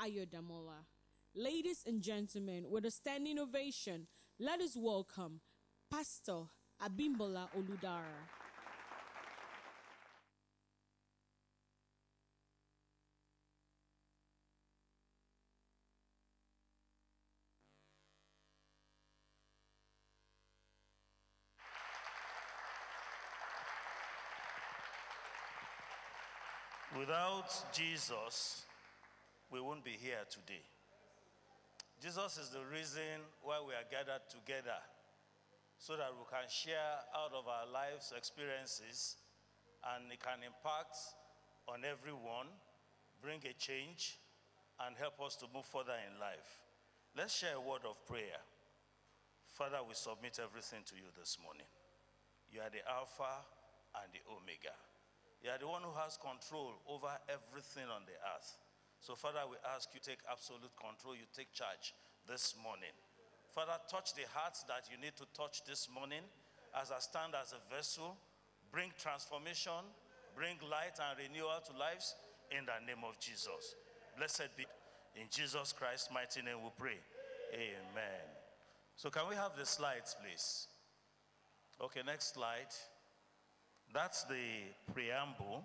Ayodamola. Ladies and gentlemen, with a standing ovation, let us welcome Pastor Abimbola Oludara. Without Jesus, we won't be here today. Jesus is the reason why we are gathered together so that we can share out of our lives experiences and it can impact on everyone, bring a change, and help us to move further in life. Let's share a word of prayer. Father, we submit everything to you this morning. You are the Alpha and the Omega. You are the one who has control over everything on the earth. So, Father, we ask you take absolute control, you take charge this morning. Father, touch the hearts that you need to touch this morning as I stand as a vessel. Bring transformation, bring light and renewal to lives in the name of Jesus. Blessed be in Jesus Christ's mighty name we pray. Amen. So, can we have the slides, please? Okay, next slide. That's the preamble.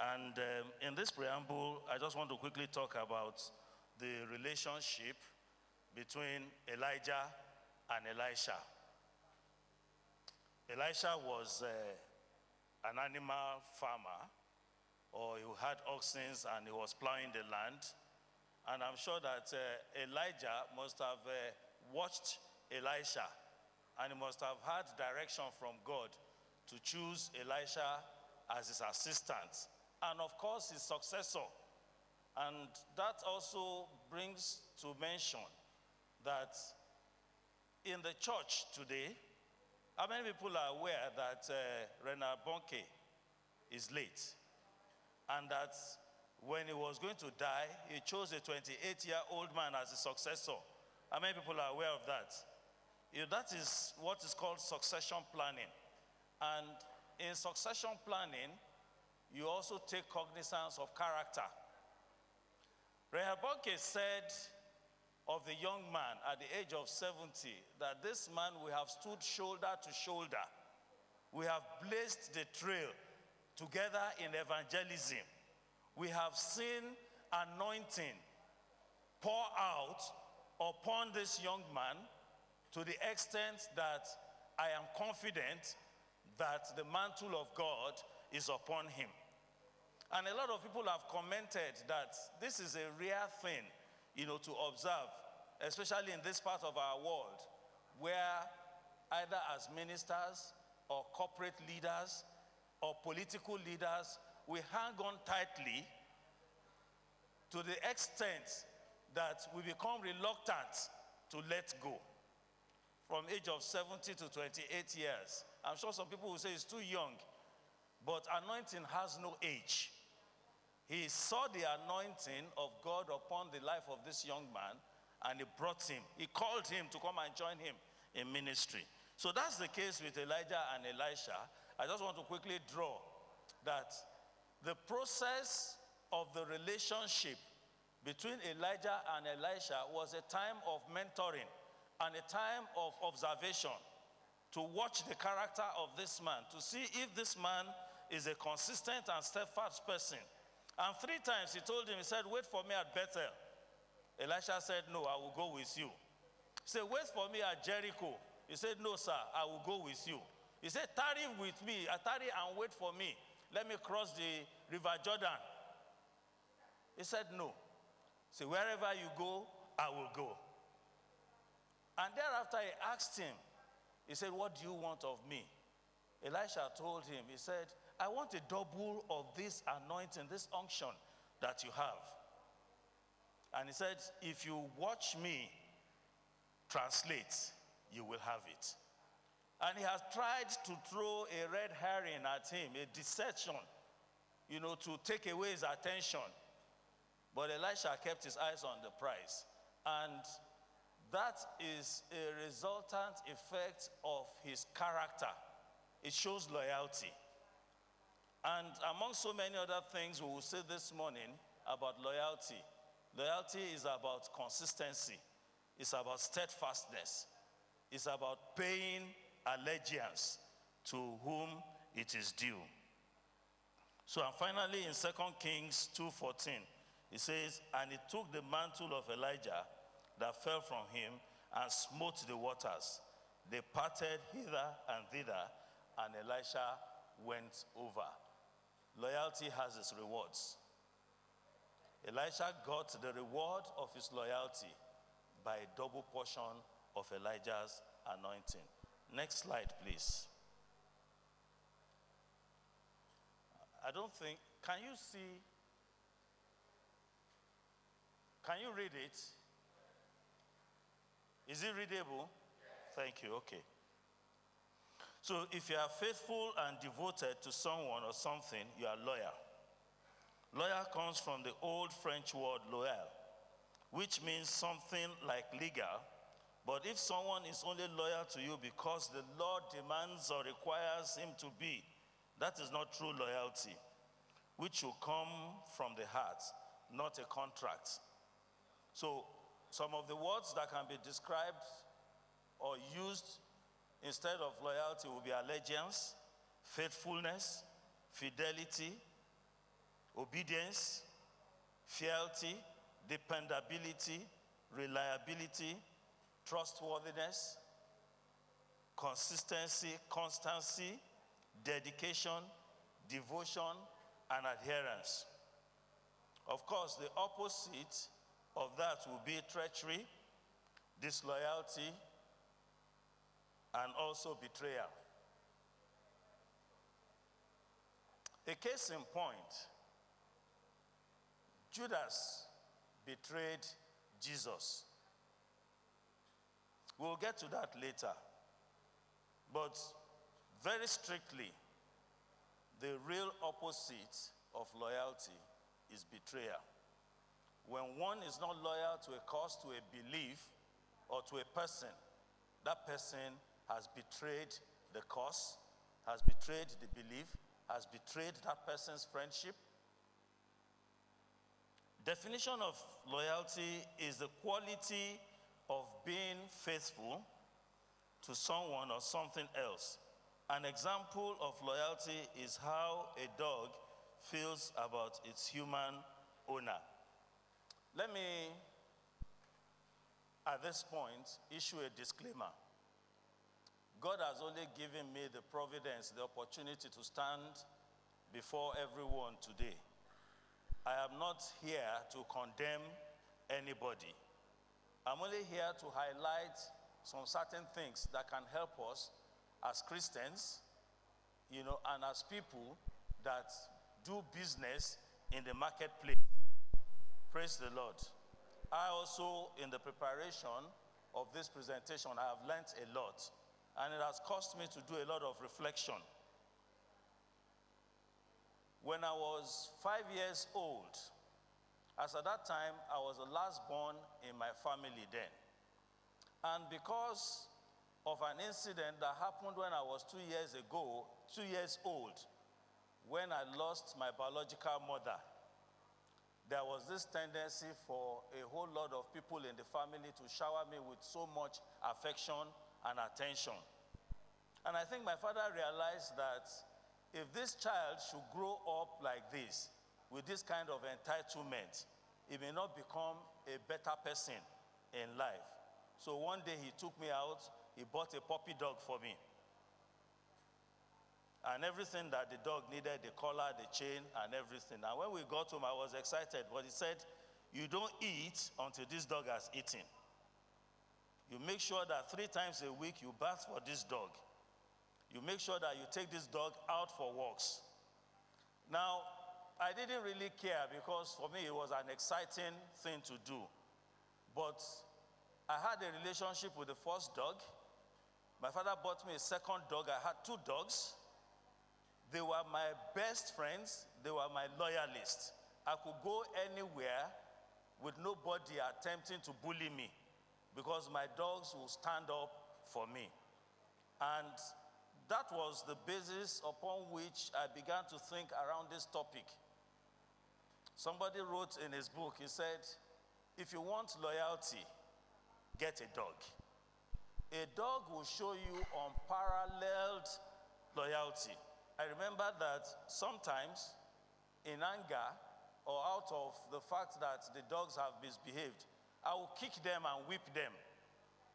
And um, in this preamble, I just want to quickly talk about the relationship between Elijah and Elisha. Elisha was uh, an animal farmer, or he had oxen and he was plowing the land. And I'm sure that uh, Elijah must have uh, watched Elisha and he must have had direction from God to choose Elisha as his assistant and, of course, his successor. And that also brings to mention that in the church today, how many people are aware that uh, Bonnke is late? And that when he was going to die, he chose a 28 year old man as his successor. How many people are aware of that? You know, that is what is called succession planning. And in succession planning, you also take cognizance of character. Rehoboam said of the young man at the age of 70 that this man we have stood shoulder to shoulder. We have blazed the trail together in evangelism. We have seen anointing pour out upon this young man to the extent that I am confident that the mantle of God is upon him. And a lot of people have commented that this is a rare thing, you know, to observe, especially in this part of our world, where either as ministers or corporate leaders or political leaders, we hang on tightly to the extent that we become reluctant to let go from age of 70 to 28 years. I'm sure some people will say it's too young, but anointing has no age. He saw the anointing of God upon the life of this young man and he brought him. He called him to come and join him in ministry. So that's the case with Elijah and Elisha. I just want to quickly draw that the process of the relationship between Elijah and Elisha was a time of mentoring and a time of observation to watch the character of this man, to see if this man is a consistent and steadfast person. And three times he told him, he said, Wait for me at Bethel. Elisha said, No, I will go with you. He said, Wait for me at Jericho. He said, No, sir, I will go with you. He said, Tarry with me, uh, tarry and wait for me. Let me cross the river Jordan. He said, No. Said, Wherever you go, I will go. And thereafter he asked him, he said, What do you want of me? Elisha told him, He said, I want a double of this anointing, this unction that you have. And he said, If you watch me translate, you will have it. And he has tried to throw a red herring at him, a deception, you know, to take away his attention. But Elisha kept his eyes on the prize. And that is a resultant effect of his character. It shows loyalty. And among so many other things we will say this morning about loyalty, Loyalty is about consistency, it's about steadfastness, it's about paying allegiance to whom it is due. So, and finally, in 2 Kings 2:14, it says, And he took the mantle of Elijah that fell from him and smote the waters. They parted hither and thither, and Elisha went over. Loyalty has its rewards. Elisha got the reward of his loyalty by a double portion of Elijah's anointing. Next slide, please. I don't think, can you see? Can you read it? Is it readable? Thank you, okay. So if you are faithful and devoted to someone or something, you are loyal. Loyal comes from the old French word loyal, which means something like legal. But if someone is only loyal to you because the Lord demands or requires him to be, that is not true loyalty, which will come from the heart, not a contract. So, some of the words that can be described or used instead of loyalty will be allegiance, faithfulness, fidelity, obedience, fealty, dependability, reliability, trustworthiness, consistency, constancy, dedication, devotion, and adherence. Of course, the opposite of that will be treachery, disloyalty, and also betrayal. A case in point Judas betrayed Jesus. We'll get to that later. But very strictly, the real opposite of loyalty is betrayal. When one is not loyal to a cause, to a belief, or to a person, that person has betrayed the cause, has betrayed the belief, has betrayed that person's friendship. Definition of loyalty is the quality of being faithful to someone or something else. An example of loyalty is how a dog feels about its human owner. Let me, at this point, issue a disclaimer. God has only given me the providence, the opportunity to stand before everyone today. I am not here to condemn anybody. I'm only here to highlight some certain things that can help us as Christians, you know, and as people that do business in the marketplace. Praise the Lord. I also, in the preparation of this presentation, I have learnt a lot and it has caused me to do a lot of reflection. When I was five years old, as at that time I was the last born in my family then. And because of an incident that happened when I was two years ago, two years old, when I lost my biological mother, there was this tendency for a whole lot of people in the family to shower me with so much affection and attention. And I think my father realized that if this child should grow up like this, with this kind of entitlement, he may not become a better person in life. So one day he took me out, he bought a puppy dog for me. And everything that the dog needed the collar, the chain, and everything. And when we got home, I was excited, but he said, You don't eat until this dog has eaten. You make sure that three times a week you bath for this dog. You make sure that you take this dog out for walks. Now, I didn't really care because for me it was an exciting thing to do. But I had a relationship with the first dog. My father bought me a second dog. I had two dogs. They were my best friends, they were my loyalists. I could go anywhere with nobody attempting to bully me because my dogs will stand up for me. And that was the basis upon which I began to think around this topic. Somebody wrote in his book, he said, If you want loyalty, get a dog. A dog will show you unparalleled loyalty. I remember that sometimes in anger or out of the fact that the dogs have misbehaved, I will kick them and whip them.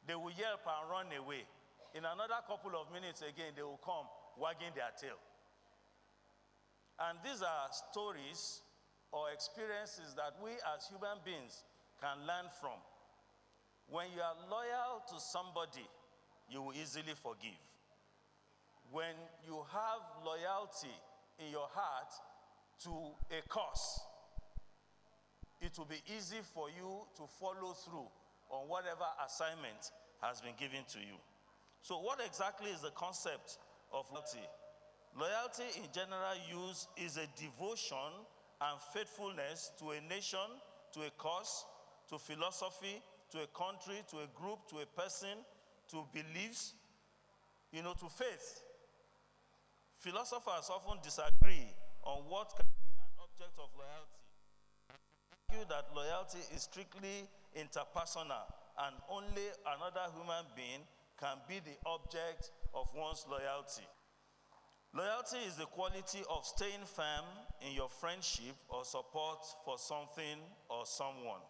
They will yelp and run away. In another couple of minutes again, they will come wagging their tail. And these are stories or experiences that we as human beings can learn from. When you are loyal to somebody, you will easily forgive. When you have loyalty in your heart to a cause, it will be easy for you to follow through on whatever assignment has been given to you. So, what exactly is the concept of loyalty? Loyalty, in general use, is a devotion and faithfulness to a nation, to a cause, to philosophy, to a country, to a group, to a person, to beliefs, you know, to faith. Philosophers often disagree on what can be an object of loyalty. Argue that loyalty is strictly interpersonal and only another human being can be the object of one's loyalty. Loyalty is the quality of staying firm in your friendship or support for something or someone.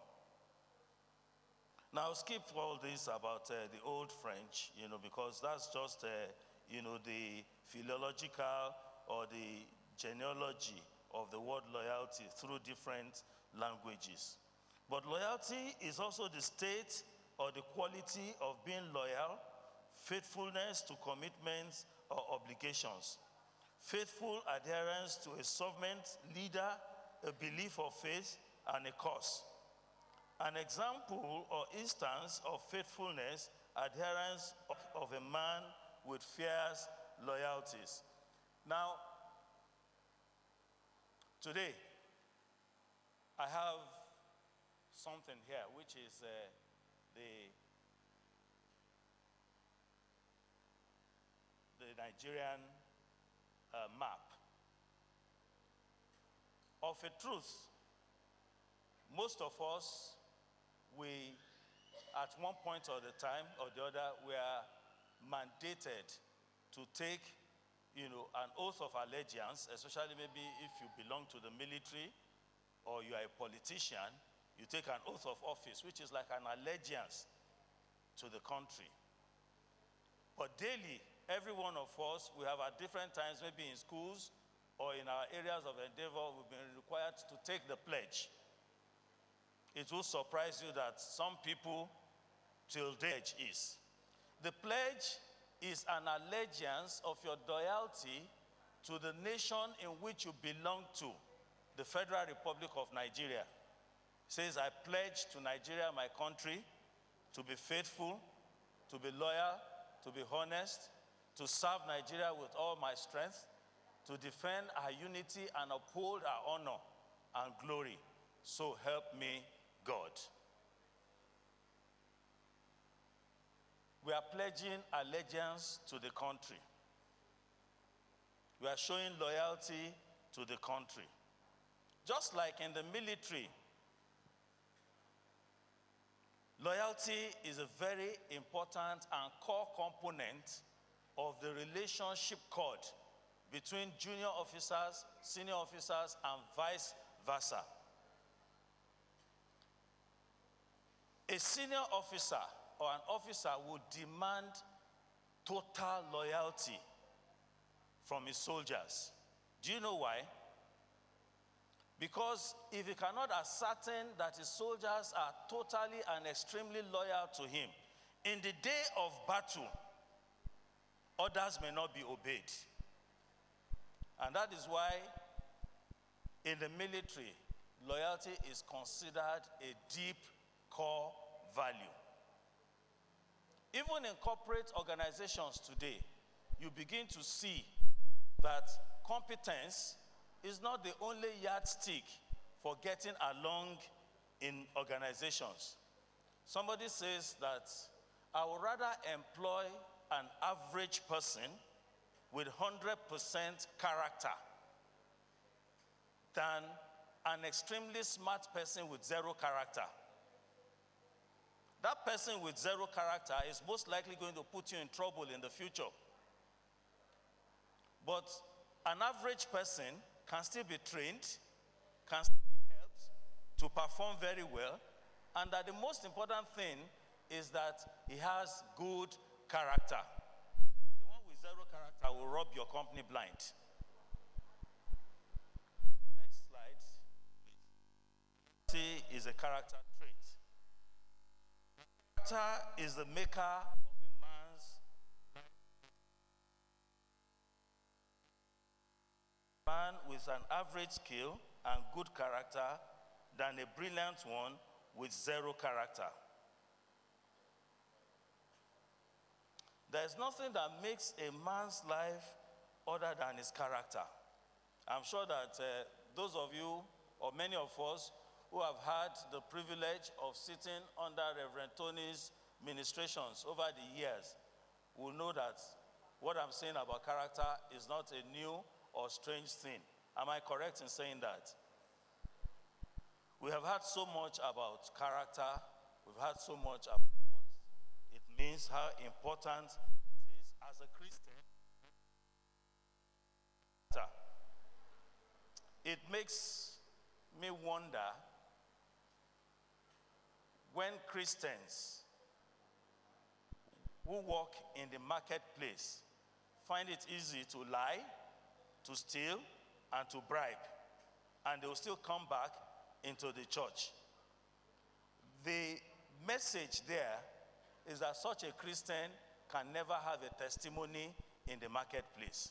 Now, skip all this about uh, the old French, you know, because that's just, uh, you know, the philological or the genealogy of the word loyalty through different languages. But loyalty is also the state or the quality of being loyal, faithfulness to commitments or obligations, faithful adherence to a sovereign leader, a belief of faith, and a cause. An example or instance of faithfulness, adherence of, of a man with fierce loyalties. Now, today, I have something here, which is uh, the, the Nigerian uh, map. Of a truth, most of us we, at one point or the time or the other, we are mandated to take, you know, an oath of allegiance, especially maybe if you belong to the military or you are a politician, you take an oath of office, which is like an allegiance to the country. But daily, every one of us, we have at different times, maybe in schools or in our areas of endeavor, we've been required to take the pledge it will surprise you that some people till date is. The pledge is an allegiance of your loyalty to the nation in which you belong to, the Federal Republic of Nigeria. Says, I pledge to Nigeria, my country, to be faithful, to be loyal, to be honest, to serve Nigeria with all my strength, to defend our unity and uphold our honor and glory. So help me God. We are pledging allegiance to the country. We are showing loyalty to the country. Just like in the military, loyalty is a very important and core component of the relationship code between junior officers, senior officers, and vice versa. A senior officer or an officer would demand total loyalty from his soldiers. Do you know why? Because if he cannot ascertain that his soldiers are totally and extremely loyal to him, in the day of battle, orders may not be obeyed. And that is why in the military, loyalty is considered a deep core value. Even in corporate organizations today, you begin to see that competence is not the only yardstick for getting along in organizations. Somebody says that I would rather employ an average person with 100% character than an extremely smart person with zero character. that person with zero character is most likely going to put you in trouble in the future. But an average person can still be trained, can still be helped to perform very well, and that the most important thing is that he has good character. The one with zero character will rob your company blind. Next slide, please. is a character trait. Character is the maker man with an average skill and good character than a brilliant one with zero character. There's nothing that makes a man's life other than his character. I'm sure that uh, those of you, or many of us, who have had the privilege of sitting under Reverend Tony's ministrations over the years will know that what I'm saying about character is not a new or strange thing. Am I correct in saying that? We have heard so much about character, we've heard so much about what it means, how important it is as a Christian. It makes me wonder when Christians who work in the marketplace find it easy to lie, to steal, and to bribe, and they will still come back into the church. The message there is that such a Christian can never have a testimony in the marketplace.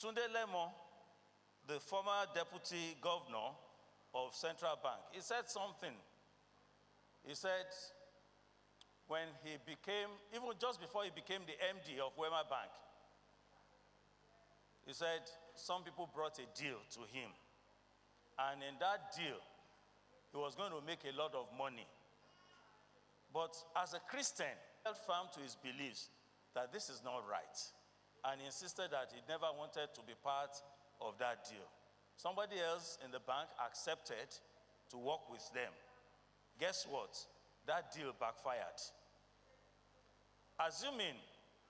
Tunde Lemo, the former deputy governor of Central Bank, he said something. He said, when he became, even just before he became the MD of Wema Bank, he said, some people brought a deal to him. And in that deal, he was going to make a lot of money. But as a Christian, he held firm to his beliefs that this is not right. And insisted that he never wanted to be part of that deal. Somebody else in the bank accepted to work with them. Guess what? That deal backfired. Assuming,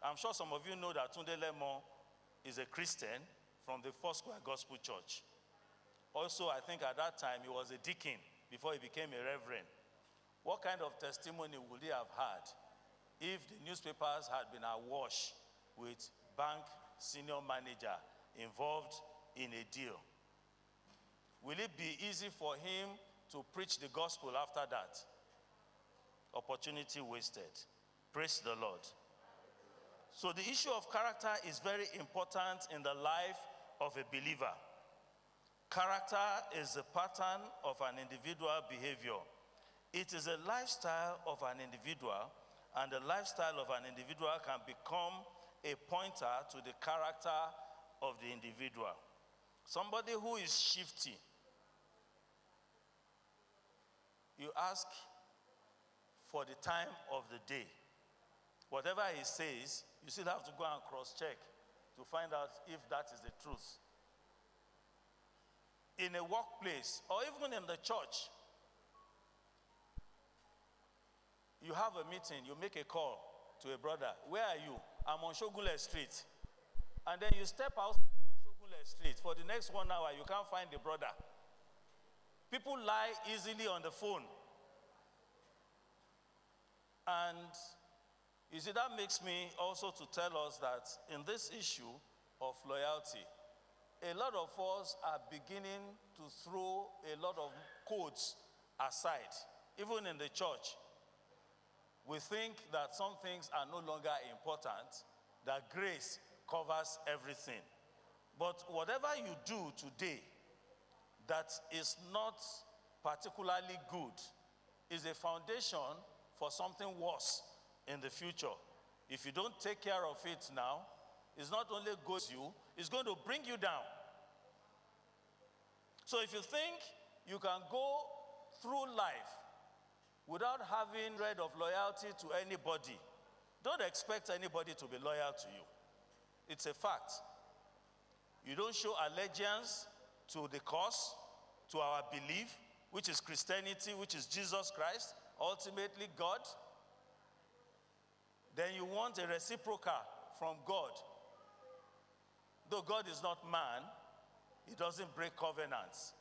I'm sure some of you know that Tunde Lemo is a Christian, from the Foursquare Gospel Church. Also, I think at that time he was a deacon before he became a reverend. What kind of testimony would he have had if the newspapers had been awash with bank senior manager involved in a deal? Will it be easy for him to preach the gospel after that? Opportunity wasted. Praise the Lord. So, the issue of character is very important in the life of a believer. Character is the pattern of an individual behavior. It is a lifestyle of an individual, and the lifestyle of an individual can become a pointer to the character of the individual. Somebody who is shifty, you ask for the time of the day. Whatever he says, you still have to go and cross check to find out if that is the truth. In a workplace or even in the church, you have a meeting, you make a call to a brother. Where are you? I'm on Shogule Street. And then you step outside on Shogule Street. For the next one hour, you can't find the brother. People lie easily on the phone. And you see, that makes me also to tell us that in this issue of loyalty, a lot of us are beginning to throw a lot of codes aside, even in the church. We think that some things are no longer important, that grace covers everything. But whatever you do today that is not particularly good is a foundation for something worse in the future. If you don't take care of it now, it's not only goes you, it's going to bring you down. So if you think you can go through life without having read of loyalty to anybody, don't expect anybody to be loyal to you. It's a fact. You don't show allegiance to the cause, to our belief, which is Christianity, which is Jesus Christ, ultimately God, then you want a reciprocal from God. Though God is not man, he doesn't break covenants.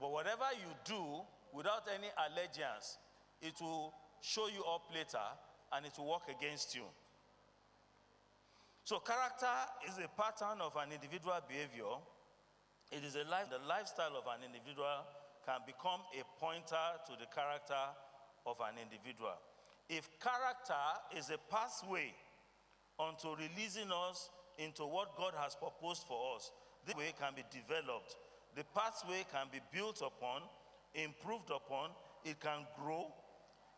But whatever you do without any allegiance, it will show you up later and it will work against you. So, character is a pattern of an individual behavior. It is a life, the lifestyle of an individual can become a pointer to the character of an individual. If character is a pathway onto releasing us into what God has proposed for us, this way can be developed. The pathway can be built upon, improved upon, it can grow.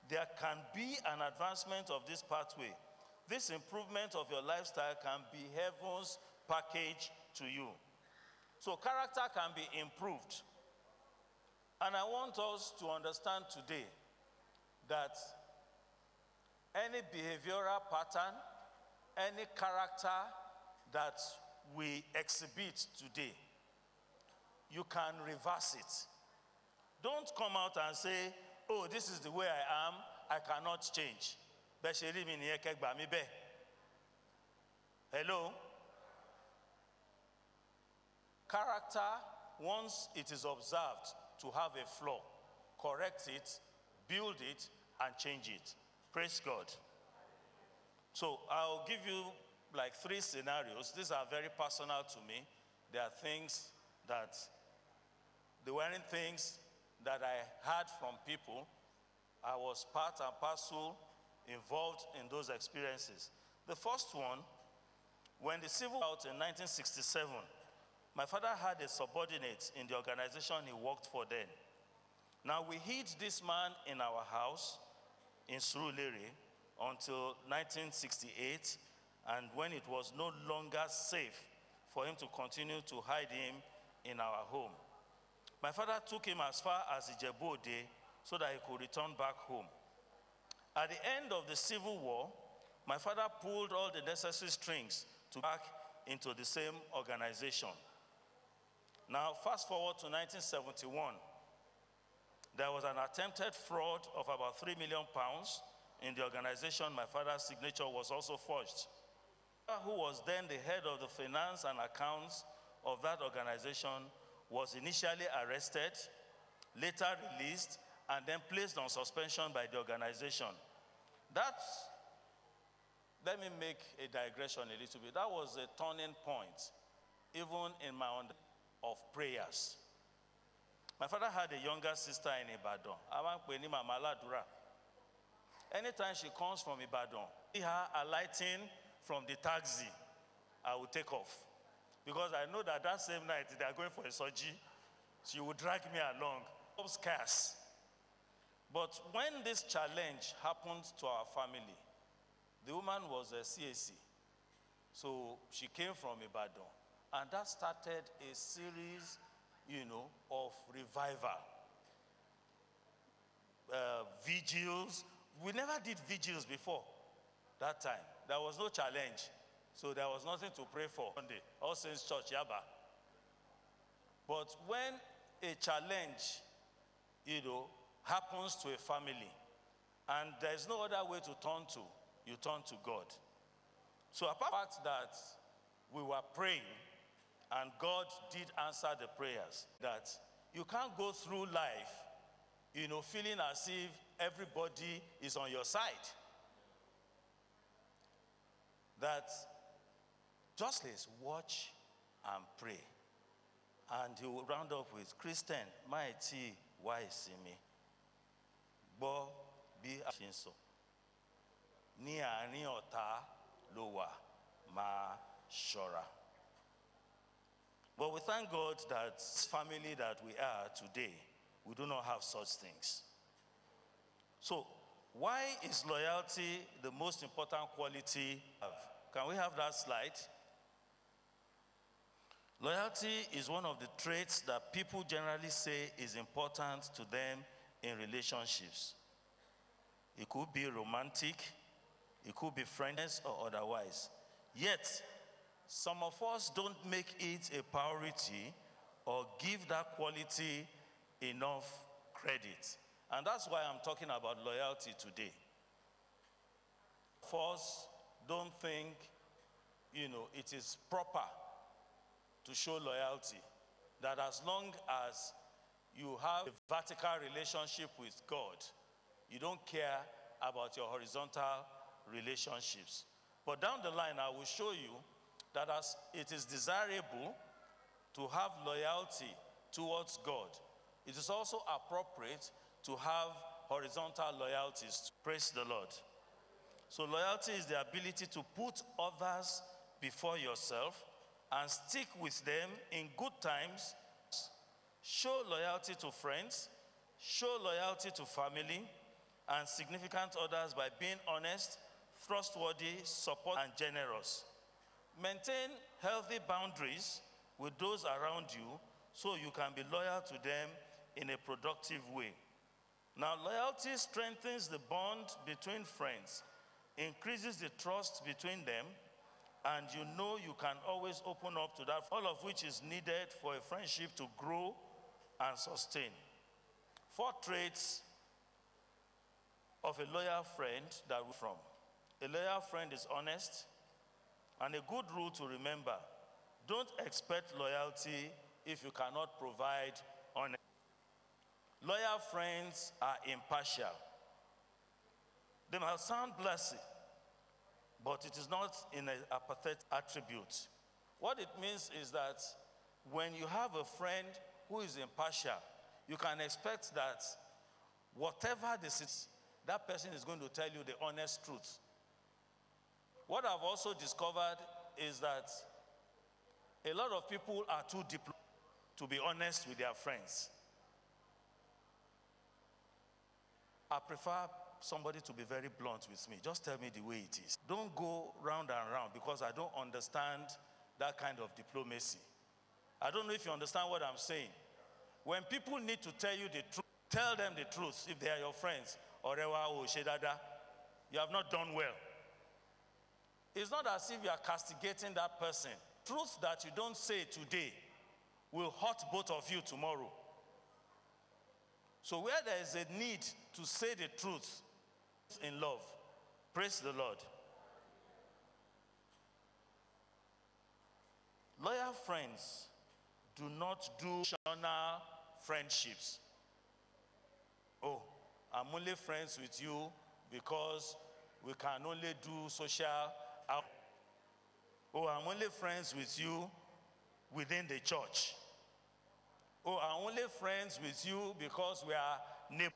There can be an advancement of this pathway this improvement of your lifestyle can be heaven's package to you. So, character can be improved. And I want us to understand today that any behavioral pattern, any character that we exhibit today, you can reverse it. Don't come out and say, oh, this is the way I am, I cannot change. Hello? Character once it is observed to have a flaw correct it build it and change it. Praise god. So i'll give you like three scenarios. These are very personal to me. There are things that there weren't things that i heard from people. I was part and parcel involved in those experiences. The first one, when the civil war in 1967, my father had a subordinate in the organization he worked for then. Now, we hid this man in our house in Surulere until 1968, and when it was no longer safe for him to continue to hide him in our home. My father took him as far as Ijebode so that he could return back home. At the end of the Civil War, my father pulled all the necessary strings to back into the same organization. Now, fast forward to 1971. There was an attempted fraud of about 3 million pounds in the organization. My father's signature was also forged. Who was then the head of the finance and accounts of that organization was initially arrested, later released, and then placed on suspension by the organization. That, let me make a digression a little bit. That was a turning point, even in my own of prayers. My father had a younger sister in Ibadan. Anytime she comes from Ibadan, see her alighting from the taxi, I will take off. Because I know that that same night they are going for a soji, she will drag me along. Scarce. But when this challenge happened to our family, the woman was a CAC. So she came from Ibadan. And that started a series, you know, of revival. Uh, vigils. We never did vigils before that time. There was no challenge. So there was nothing to pray for Sunday. All Saints Church, Yaba. But when a challenge, you know, happens to a family and there's no other way to turn to, you turn to God. So, apart that we were praying and God did answer the prayers, that you can't go through life, you know, feeling as if everybody is on your side. That just let's watch and pray. And he will round up with Christian, mighty, wise in me gbọ́ bí a ṣe ń sọ ní ọ̀tá wà máa ṣọ́ra. But we thank God that family that we are today, we do not have such things. So, why is loyalty the most important quality of? Can we have that slide? Loyalty is one of the traits that people generally say is important to them in relationships. It could be romantic, it could be friends or otherwise. Yet, some of us don't make it a priority or give that quality enough credit. And that's why I'm talking about loyalty today. First, don't think, you know, it is proper to show loyalty. That as long as you have a vertical relationship with God, you don't care about your horizontal relationships. But down the line, I will show you that as it is desirable to have loyalty towards God, it is also appropriate to have horizontal loyalties. Praise the Lord. So, loyalty is the ability to put others before yourself and stick with them in good times. Show loyalty to friends, show loyalty to family and significant others by being honest, trustworthy, support, and generous. Maintain healthy boundaries with those around you so you can be loyal to them in a productive way. Now, loyalty strengthens the bond between friends, increases the trust between them, and you know you can always open up to that, all of which is needed for a friendship to grow and sustain. Four traits of a loyal friend that we from. A loyal friend is honest, and a good rule to remember don't expect loyalty if you cannot provide honesty. Loyal friends are impartial. They might sound blessed, but it is not in an apathetic attribute. What it means is that when you have a friend who is impartial, you can expect that whatever this is, that person is going to tell you the honest truth. What I've also discovered is that a lot of people are too deep to be honest with their friends. I prefer somebody to be very blunt with me. Just tell me the way it is. Don't go round and round because I don't understand that kind of diplomacy. I don't know if you understand what I'm saying. When people need to tell you the truth, tell them the truth if they are your friends. Orewa o Shedada, you have not done well. It's not as if you are castigating that person. Truth that you don't say today will hurt both of you tomorrow. So, where there is a need to say the truth in love, praise the Lord. Loyal friends do not do traditional friendships. Oh, I'm only friends with you because we can only do social Oh, I'm only friends with you within the church. Oh, I'm only friends with you because we are neighbors.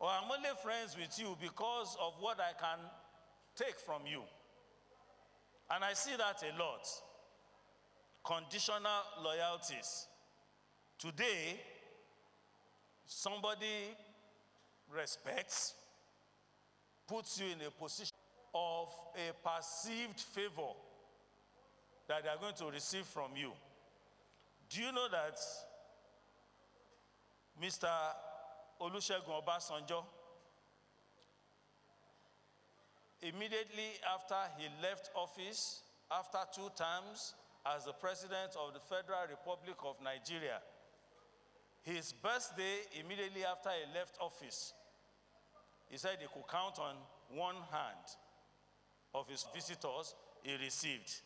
Or oh, I'm only friends with you because of what I can take from you. And I see that a lot. Conditional loyalties. Today, somebody respects, puts you in a position of a perceived favor that they are going to receive from you. Do you know that Mr. Olusegun Obasanjo, immediately after he left office, after two terms as the President of the Federal Republic of Nigeria, his birthday, immediately after he left office, he said he could count on one hand of his visitors he received.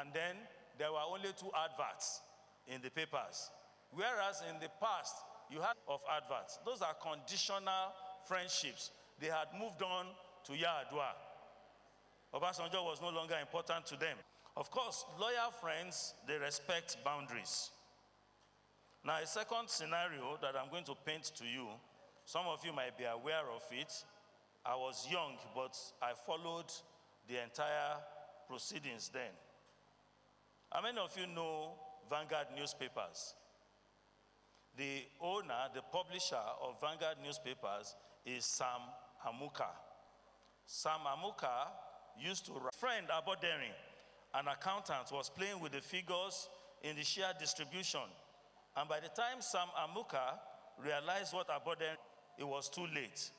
And then there were only two adverts in the papers. Whereas in the past, you had of adverts. Those are conditional friendships. They had moved on to Yar'Adua. Obasanjo was no longer important to them. Of course, loyal friends, they respect boundaries. Now, a second scenario that I'm going to paint to you, some of you might be aware of it. I was young, but I followed the entire proceedings then. How many of you know Vanguard newspapers? The owner, the publisher of Vanguard newspapers is Sam Amuka. Sam Amuka used to write. Friend Aboderin, an accountant, was playing with the figures in the share distribution. And by the time Sam Amuka realized what Aboderin, it was too late.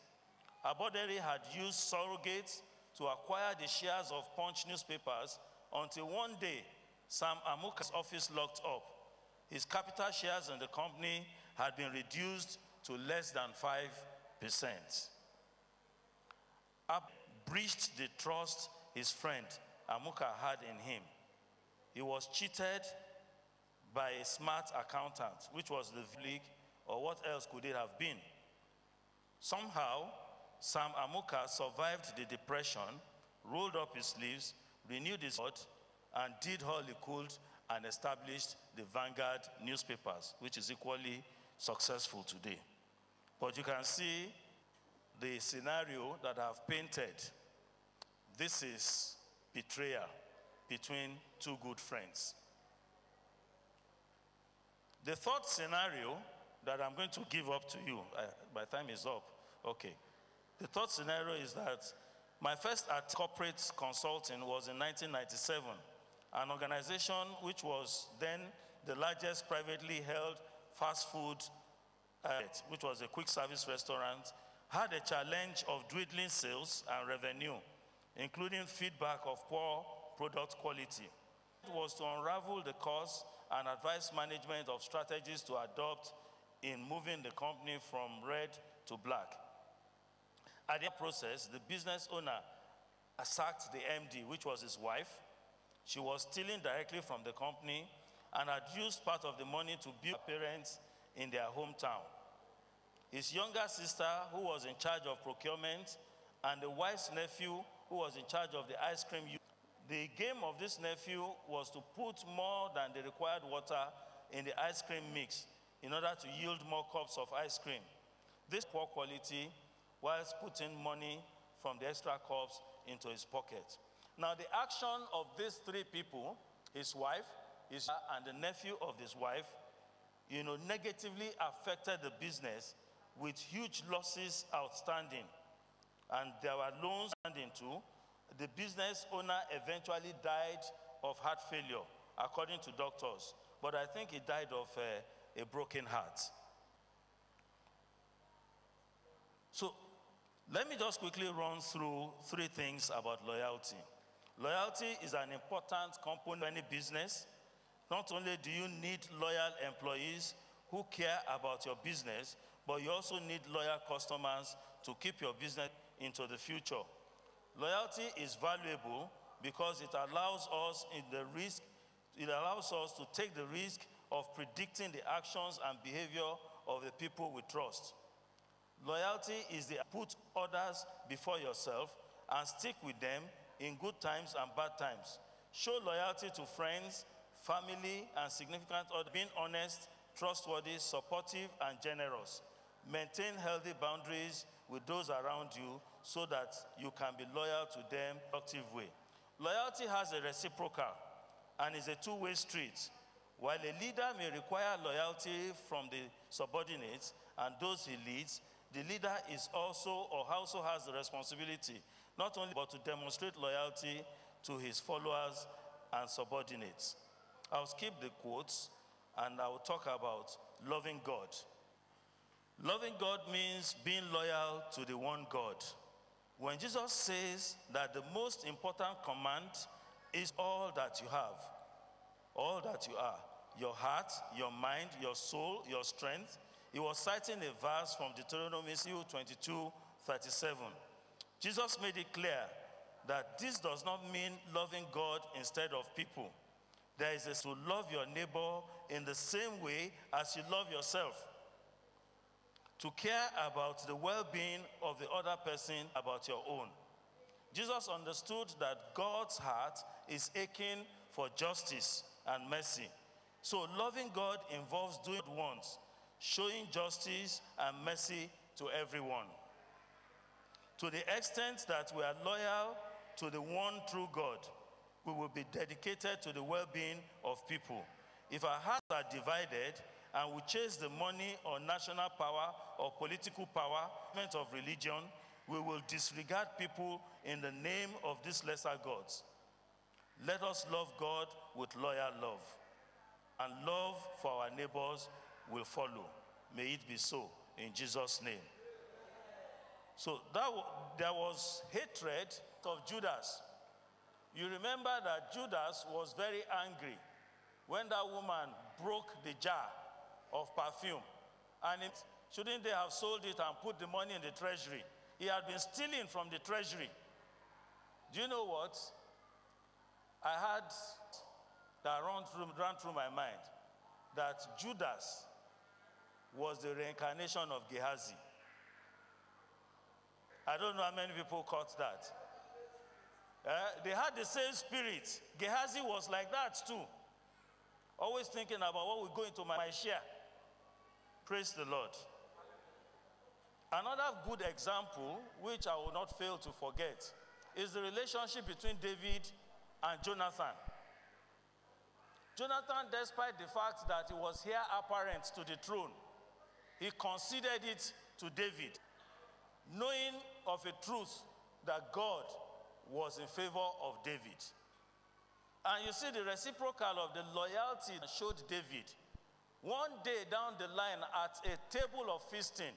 Aboderin had used surrogates to acquire the shares of Punch newspapers until one day Sam Amuka's office locked up. His capital shares in the company had been reduced to less than 5%. Ab breached the trust his friend Amuka had in him. He was cheated by a smart accountant, which was the league, or what else could it have been? Somehow, Sam Amuka survived the depression, rolled up his sleeves, renewed his thought, and did all he could and established the Vanguard newspapers, which is equally successful today. But you can see the scenario that I've painted. This is betrayal between two good friends. The third scenario that I'm going to give up to you, uh, my time is up. Okay. The third scenario is that my first at corporate consulting was in 1997, an organization which was then the largest privately held fast food, uh, which was a quick service restaurant, had a challenge of dwindling sales and revenue, including feedback of poor product quality. It was to unravel the cause and advise management of strategies to adopt in moving the company from red to black. At the process, the business owner sacked the MD, which was his wife. She was stealing directly from the company and had used part of the money to build parents in their hometown. His younger sister, who was in charge of procurement, and the wife's nephew, who was in charge of the ice cream. The game of this nephew was to put more than the required water in the ice cream mix in order to yield more cups of ice cream. This poor quality, whilst putting money from the extra cups into his pocket. Now, the action of these three people, his wife, his and the nephew of his wife, you know, negatively affected the business with huge losses outstanding. And there were loans standing too. The business owner eventually died of heart failure, according to doctors. But I think he died of uh, a broken heart. So let me just quickly run through three things about loyalty. Loyalty is an important component of any business. Not only do you need loyal employees who care about your business, but you also need loyal customers to keep your business into the future. Loyalty is valuable because it allows us in the risk, it allows us to take the risk of predicting the actions and behavior of the people we trust. Loyalty is the put others before yourself and stick with them in good times and bad times. Show loyalty to friends, family, and significant others, being honest, trustworthy, supportive, and generous. Maintain healthy boundaries with those around you so that you can be loyal to them in a productive way. Loyalty has a reciprocal and is a two-way street. While a leader may require loyalty from the subordinates and those he leads, the leader is also or also has the responsibility not only but to demonstrate loyalty to his followers and subordinates. I'll skip the quotes and I'll talk about loving God. Loving God means being loyal to the one God. When Jesus says that the most important command is all that you have, all that you are, your heart, your mind, your soul, your strength, he was citing a verse from Deuteronomy 22 37. Jesus made it clear that this does not mean loving God instead of people. There is a to love your neighbor in the same way as you love yourself. To care about the well being of the other person about your own. Jesus understood that God's heart is aching for justice and mercy. So, loving God involves doing it once, showing justice and mercy to everyone. To the extent that we are loyal to the one true God, we will be dedicated to the well being of people. If our hearts are divided and we chase the money or national power or political power of religion, we will disregard people in the name of these lesser gods. Let us love God with loyal love, and love for our neighbors will follow. May it be so in Jesus' name. So that, there was hatred of Judas. You remember that Judas was very angry when that woman broke the jar of perfume And it, shouldn't they have sold it and put the money in the treasury? He had been stealing from the treasury. Do you know what? I had that run through, ran through my mind that Judas was the reincarnation of Gehazi. I don't know how many people caught that. Uh, they had the same spirit. Gehazi was like that too. Always thinking about what will go into my, share. Praise the Lord. Another good example, which I will not fail to forget, is the relationship between David and Jonathan. Jonathan, despite the fact that he was heir apparent to the throne, he considered it to David, knowing of a truth that God was in favor of David. And you see the reciprocal of the loyalty showed David. One day down the line at a table of feasting,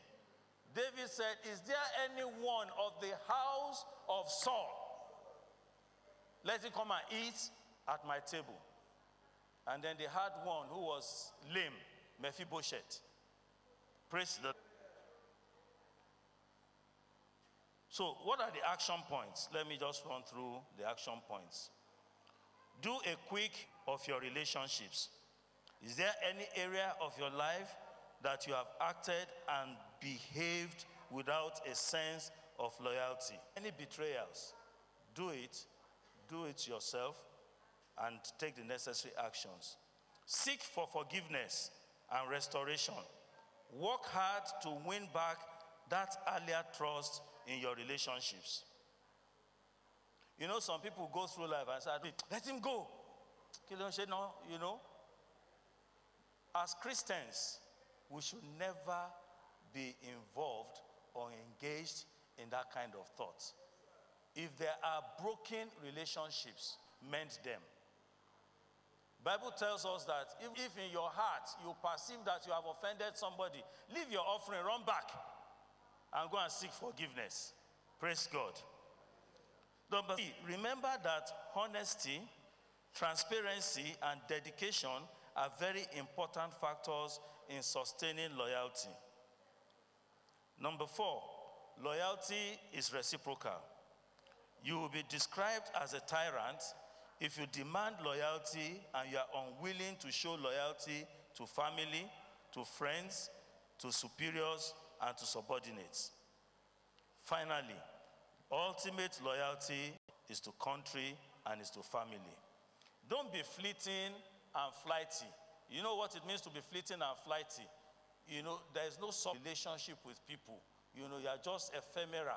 David said, Is there anyone of the house of Saul? Let him come and eat at my table. And then they had one who was lame, Mephibosheth. Praise the So, what are the action points? Let me just run through the action points. Do a quick of your relationships. Is there any area of your life that you have acted and behaved without a sense of loyalty? Any betrayals? Do it. Do it yourself and take the necessary actions. Seek for forgiveness and restoration. Work hard to win back that earlier trust in your relationships. You know, some people go through life and say, let him go. No, you know. As Christians, we should never be involved or engaged in that kind of thought. If there are broken relationships, mend them. Bible tells us that if, if in your heart you perceive that you have offended somebody, leave your offering, run back, and go and seek forgiveness. Praise God. Number three, remember that honesty, transparency, and dedication are very important factors in sustaining loyalty. Number four, loyalty is reciprocal. You will be described as a tyrant if you demand loyalty and you are unwilling to show loyalty to family, to friends, to superiors, and to subordinates. Finally, ultimate loyalty is to country and is to family. Don't be fleeting and flighty. You know what it means to be fleeting and flighty? You know, there is no relationship with people. You know, you are just ephemera.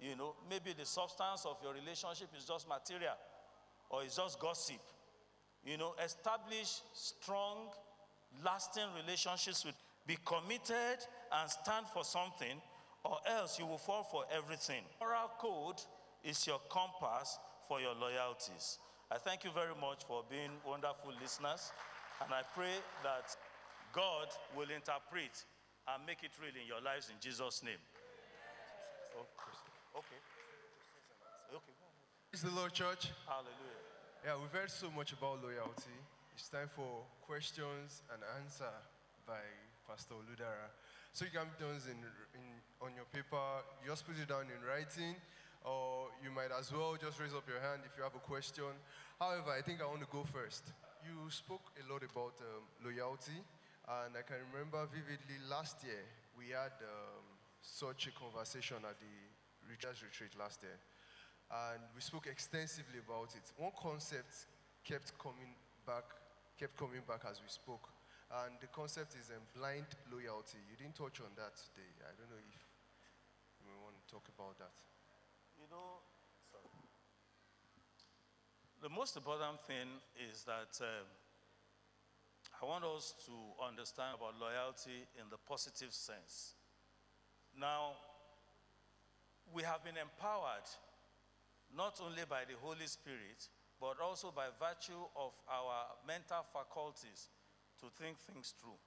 You know, maybe the substance of your relationship is just material or it's just gossip. You know, establish strong, lasting relationships with, be committed and stand for something, or else you will fall for everything. Moral code is your compass for your loyalties. I thank you very much for being wonderful listeners, and I pray that God will interpret and make it real in your lives in Jesus' name. Okay. Praise the Lord, church. Hallelujah. Yeah, we've heard so much about loyalty. It's time for questions and answer by Pastor Oludara. So you can put those in, in, on your paper, just put it down in writing, or you might as well just raise up your hand if you have a question. However, I think I want to go first. You spoke a lot about um, loyalty, and I can remember vividly last year we had um, such a conversation at the Richards Retreat last year and we spoke extensively about it. One concept kept coming back, kept coming back as we spoke, and the concept is um, blind loyalty. You didn't touch on that today. I don't know if we want to talk about that. You know, sorry. The most important thing is that um, I want us to understand about loyalty in the positive sense. Now, we have been empowered not only by the Holy Spirit, but also by virtue of our mental faculties to think things through.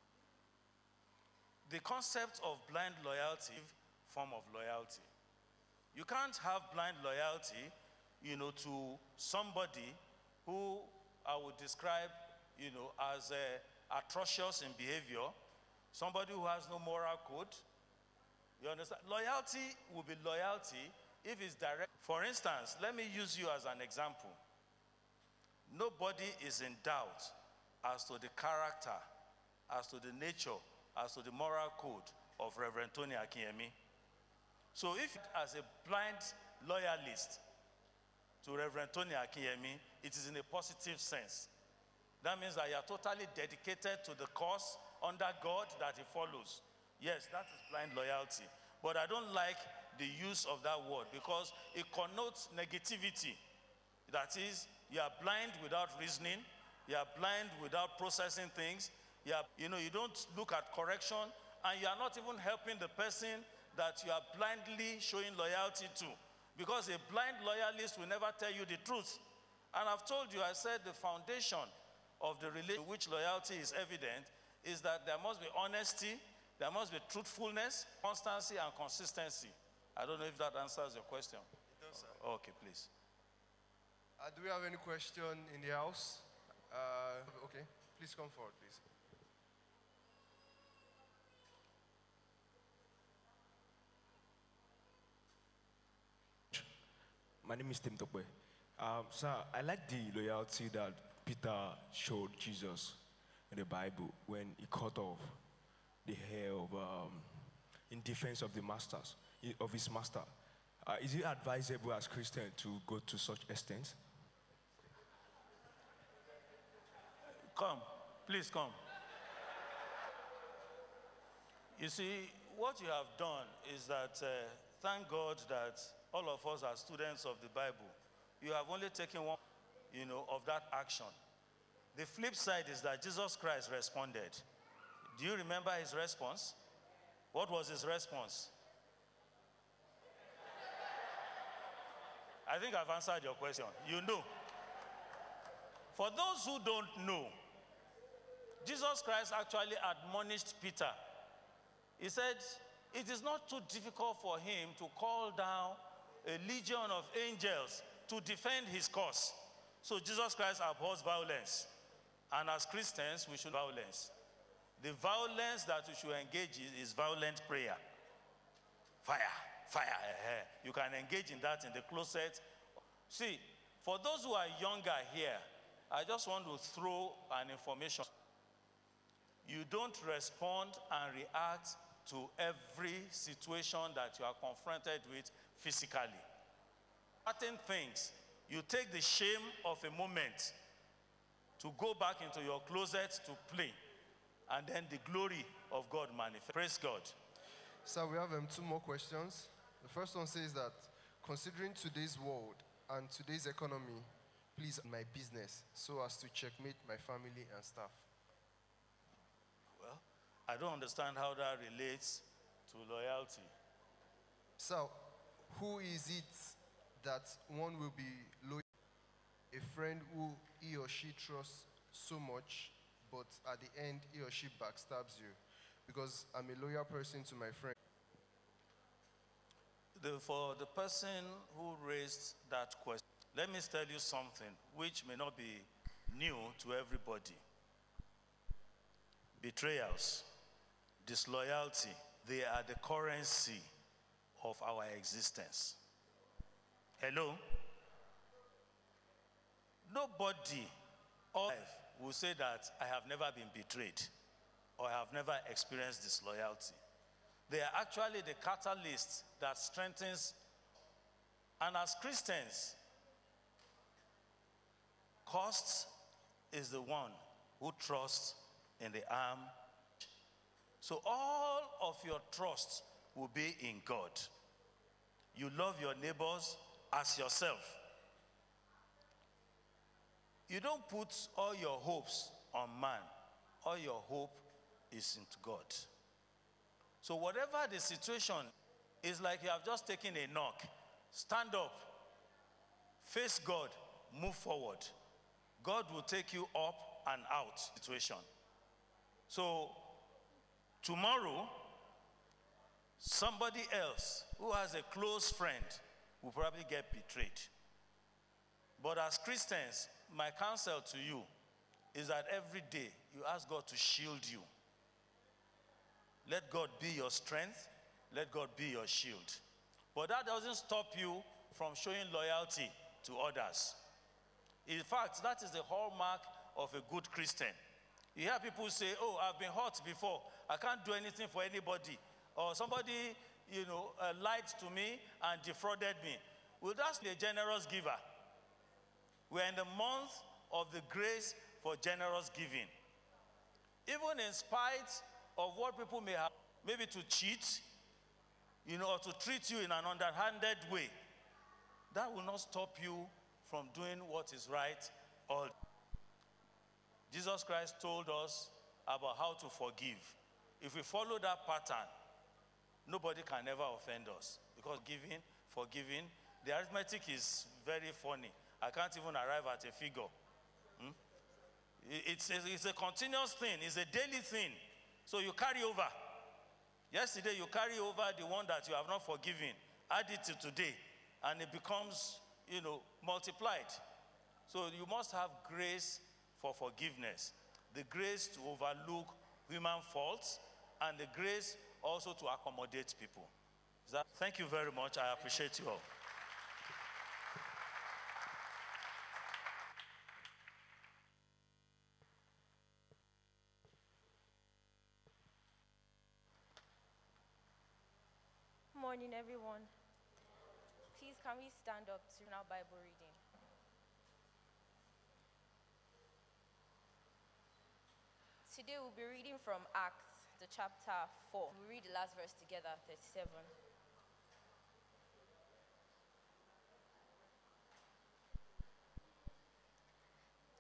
The concept of blind loyalty, form of loyalty. You can't have blind loyalty, you know, to somebody who I would describe, you know, as uh, atrocious in behavior, Somebody who has no moral code. You understand? Loyalty will be loyalty if it's direct. For instance, let me use you as an example. Nobody is in doubt as to the character, as to the nature, as to the moral code of Reverend Tony Akinyemi. So if as a blind loyalist to Reverend Tony Akinyemi, it is in a positive sense. That means that you are totally dedicated to the cause under God that he follows. Yes, that is blind loyalty. But I don't like the use of that word because it connotes negativity. That is, you are blind without reasoning, you are blind without processing things, you, are, you know, you don't look at correction, and you are not even helping the person that you are blindly showing loyalty to. Because a blind loyalist will never tell you the truth. And I've told you, I said the foundation of the which loyalty is evident is that there must be honesty, there must be truthfulness, constancy, and consistency. I don't know if that answers your question. It does, sir. Okay, please. Uh, do we have any question in the house? Uh, okay, please come forward, please. My name is Tim Tokwe. Um, sir, I like the loyalty that Peter showed Jesus in the Bible when he cut off the hair of, um, in defense of the masters, of his master. Uh, is it advisable as Christian to go to such extent? Come, please come. You see, what you have done is that, uh, thank God that all of us are students of the Bible. You have only taken one, you know, of that action. The flip side is that Jesus Christ responded. Do you remember his response? What was his response? I think I've answered your question. You know. For those who don't know, Jesus Christ actually admonished Peter. He said, It is not too difficult for him to call down a legion of angels to defend his cause. So Jesus Christ abhors violence. And as Christians, we should violence. The violence that we should engage in is violent prayer. Fire, fire. eh, eh. You can engage in that in the closet. See, for those who are younger here, I just want to throw an information. You don't respond and react to every situation that you are confronted with physically. Certain things, you take the shame of a moment to go back into your closet to play, and then the glory of God manifests. Praise God. Sir, we have um, two more questions. The first one says that considering today's world and today's economy, please my business so as to checkmate my family and staff. Well, I don't understand how that relates to loyalty. So, who is it that one will be loyal? A friend who he or she trusts so much, but at the end he or she backstabs you. Because I'm a loyal person to my friend. The, for the person who raised that question, let me tell you something which may not be new to everybody. Betrayals, disloyalty, they are the currency of our existence. Hello? Nobody on will say that I have never been betrayed or I have never experienced disloyalty. They are actually the catalyst that strengthens. And as Christians, cost is the one who trusts in the arm. So all of your trust will be in God. You love your neighbors as yourself. You don't put all your hopes on man, all your hope is into God. So, whatever the situation is like you have just taken a knock, stand up, face God, move forward. God will take you up and out situation. So, tomorrow, somebody else who has a close friend will probably get betrayed. But as Christians, my counsel to you is that every day you ask God to shield you. Let God be your strength. Let God be your shield. But that doesn't stop you from showing loyalty to others. In fact, that is the hallmark of a good Christian. You hear people say, Oh, I've been hurt before. I can't do anything for anybody. Or somebody, you know, uh, lied to me and defrauded me. Well, that's a generous giver. We're in the month of the grace for generous giving. Even in spite of what people may have, maybe to cheat, you know, or to treat you in an underhanded way, that will not stop you from doing what is right all Jesus Christ told us about how to forgive. If we follow that pattern, nobody can ever offend us because giving, forgiving, the arithmetic is very funny. I can't even arrive at a figure. Hmm? It's, a, it's a continuous thing, it's a daily thing. So you carry over. Yesterday, you carry over the one that you have not forgiven, add it to today, and it becomes, you know, multiplied. So you must have grace for forgiveness, the grace to overlook human faults, and the grace also to accommodate people. That, thank you very much. I appreciate you all. Morning, everyone. Please, can we stand up to our Bible reading? Today we'll be reading from Acts, the chapter 4. We'll read the last verse together, 37.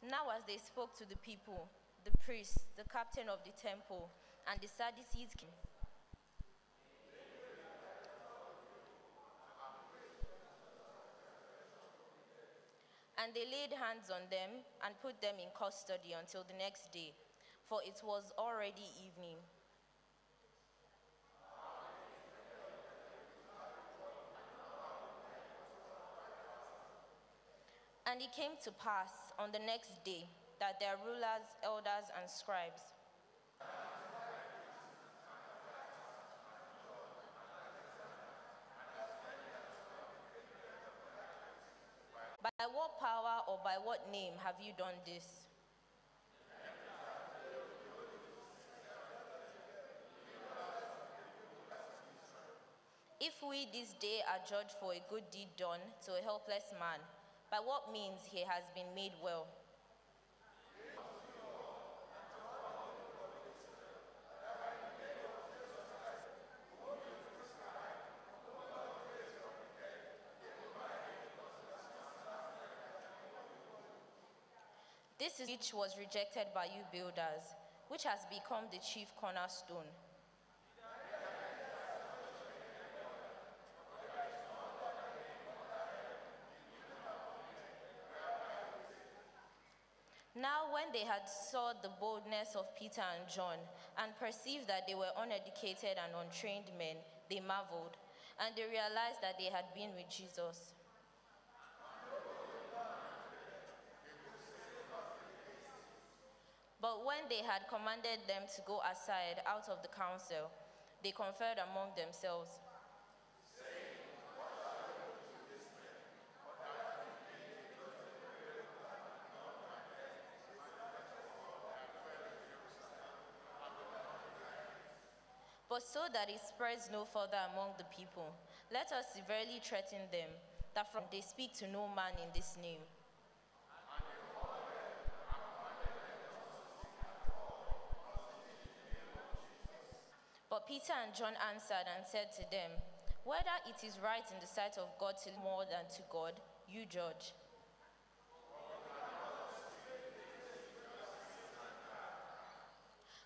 Now, as they spoke to the people, the priests, the captain of the temple, and the Sadducees came. And they laid hands on them and put them in custody until the next day, for it was already evening. And it came to pass on the next day that their rulers, elders, and scribes By what power or by what name have you done this? If we this day are judged for a good deed done to a helpless man, by what means he has been made well? This is which was rejected by you builders, which has become the chief cornerstone. Now, when they had saw the boldness of Peter and John and perceived that they were uneducated and untrained men, they marveled, and they realized that they had been with Jesus. But when they had commanded them to go aside out of the council, they conferred among themselves. But so that it spreads no further among the people, let us severely threaten them that from they speak to no man in this name. But Peter and John answered and said to them, Whether it is right in the sight of God to more than to God, you judge.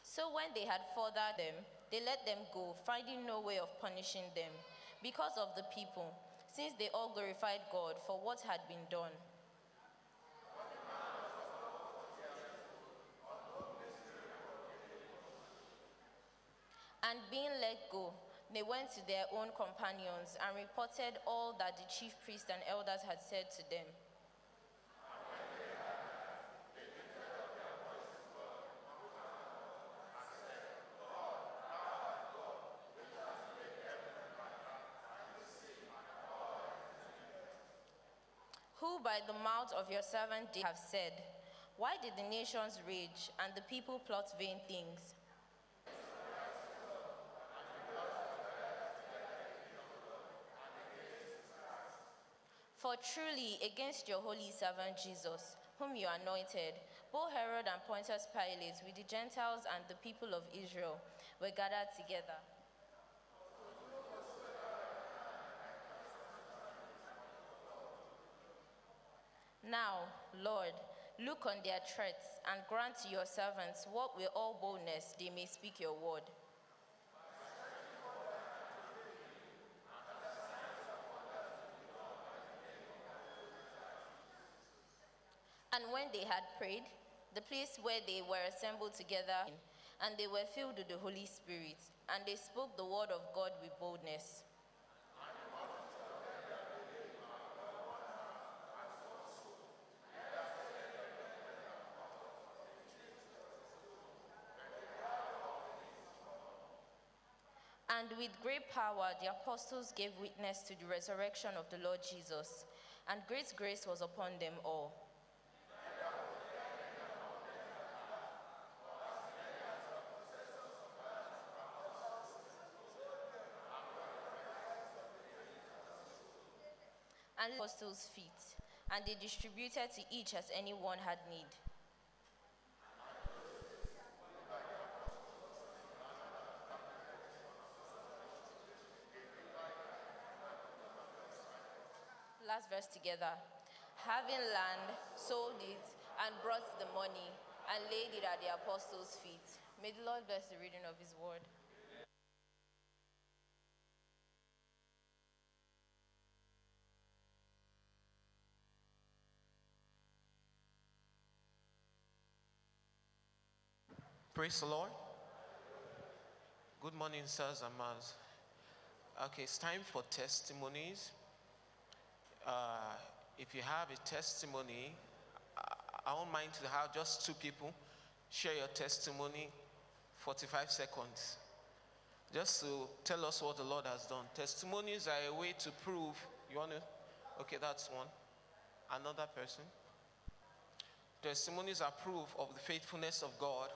So when they had furthered them, they let them go, finding no way of punishing them, because of the people, since they all glorified God for what had been done. And being let go, they went to their own companions and reported all that the chief priests and elders had said to them. Who by the mouth of your servant did have said, Why did the nations rage and the people plot vain things? Truly, against your holy servant Jesus, whom you anointed, both Herod and Pontius Pilate, with the Gentiles and the people of Israel, were gathered together. Now, Lord, look on their threats and grant to your servants what with all boldness they may speak your word. And when had prayed, the place where they were assembled together, and they were filled with the Holy Spirit, and they spoke the word of God with boldness. And with great power, the apostles gave witness to the resurrection of the Lord Jesus, and great grace was upon them all. Apostles' feet, and they distributed to each as anyone had need. Last verse together. Having land, sold it, and brought the money, and laid it at the apostles' feet. May the Lord bless the reading of his word. Praise the Lord. Good morning, sirs and ma'ams. Okay, it's time for testimonies. Uh, if you have a testimony, I, I won't mind to have just two people share your testimony, 45 seconds, just to tell us what the Lord has done. Testimonies are a way to prove. You want to? Okay, that's one. Another person. Testimonies are proof of the faithfulness of God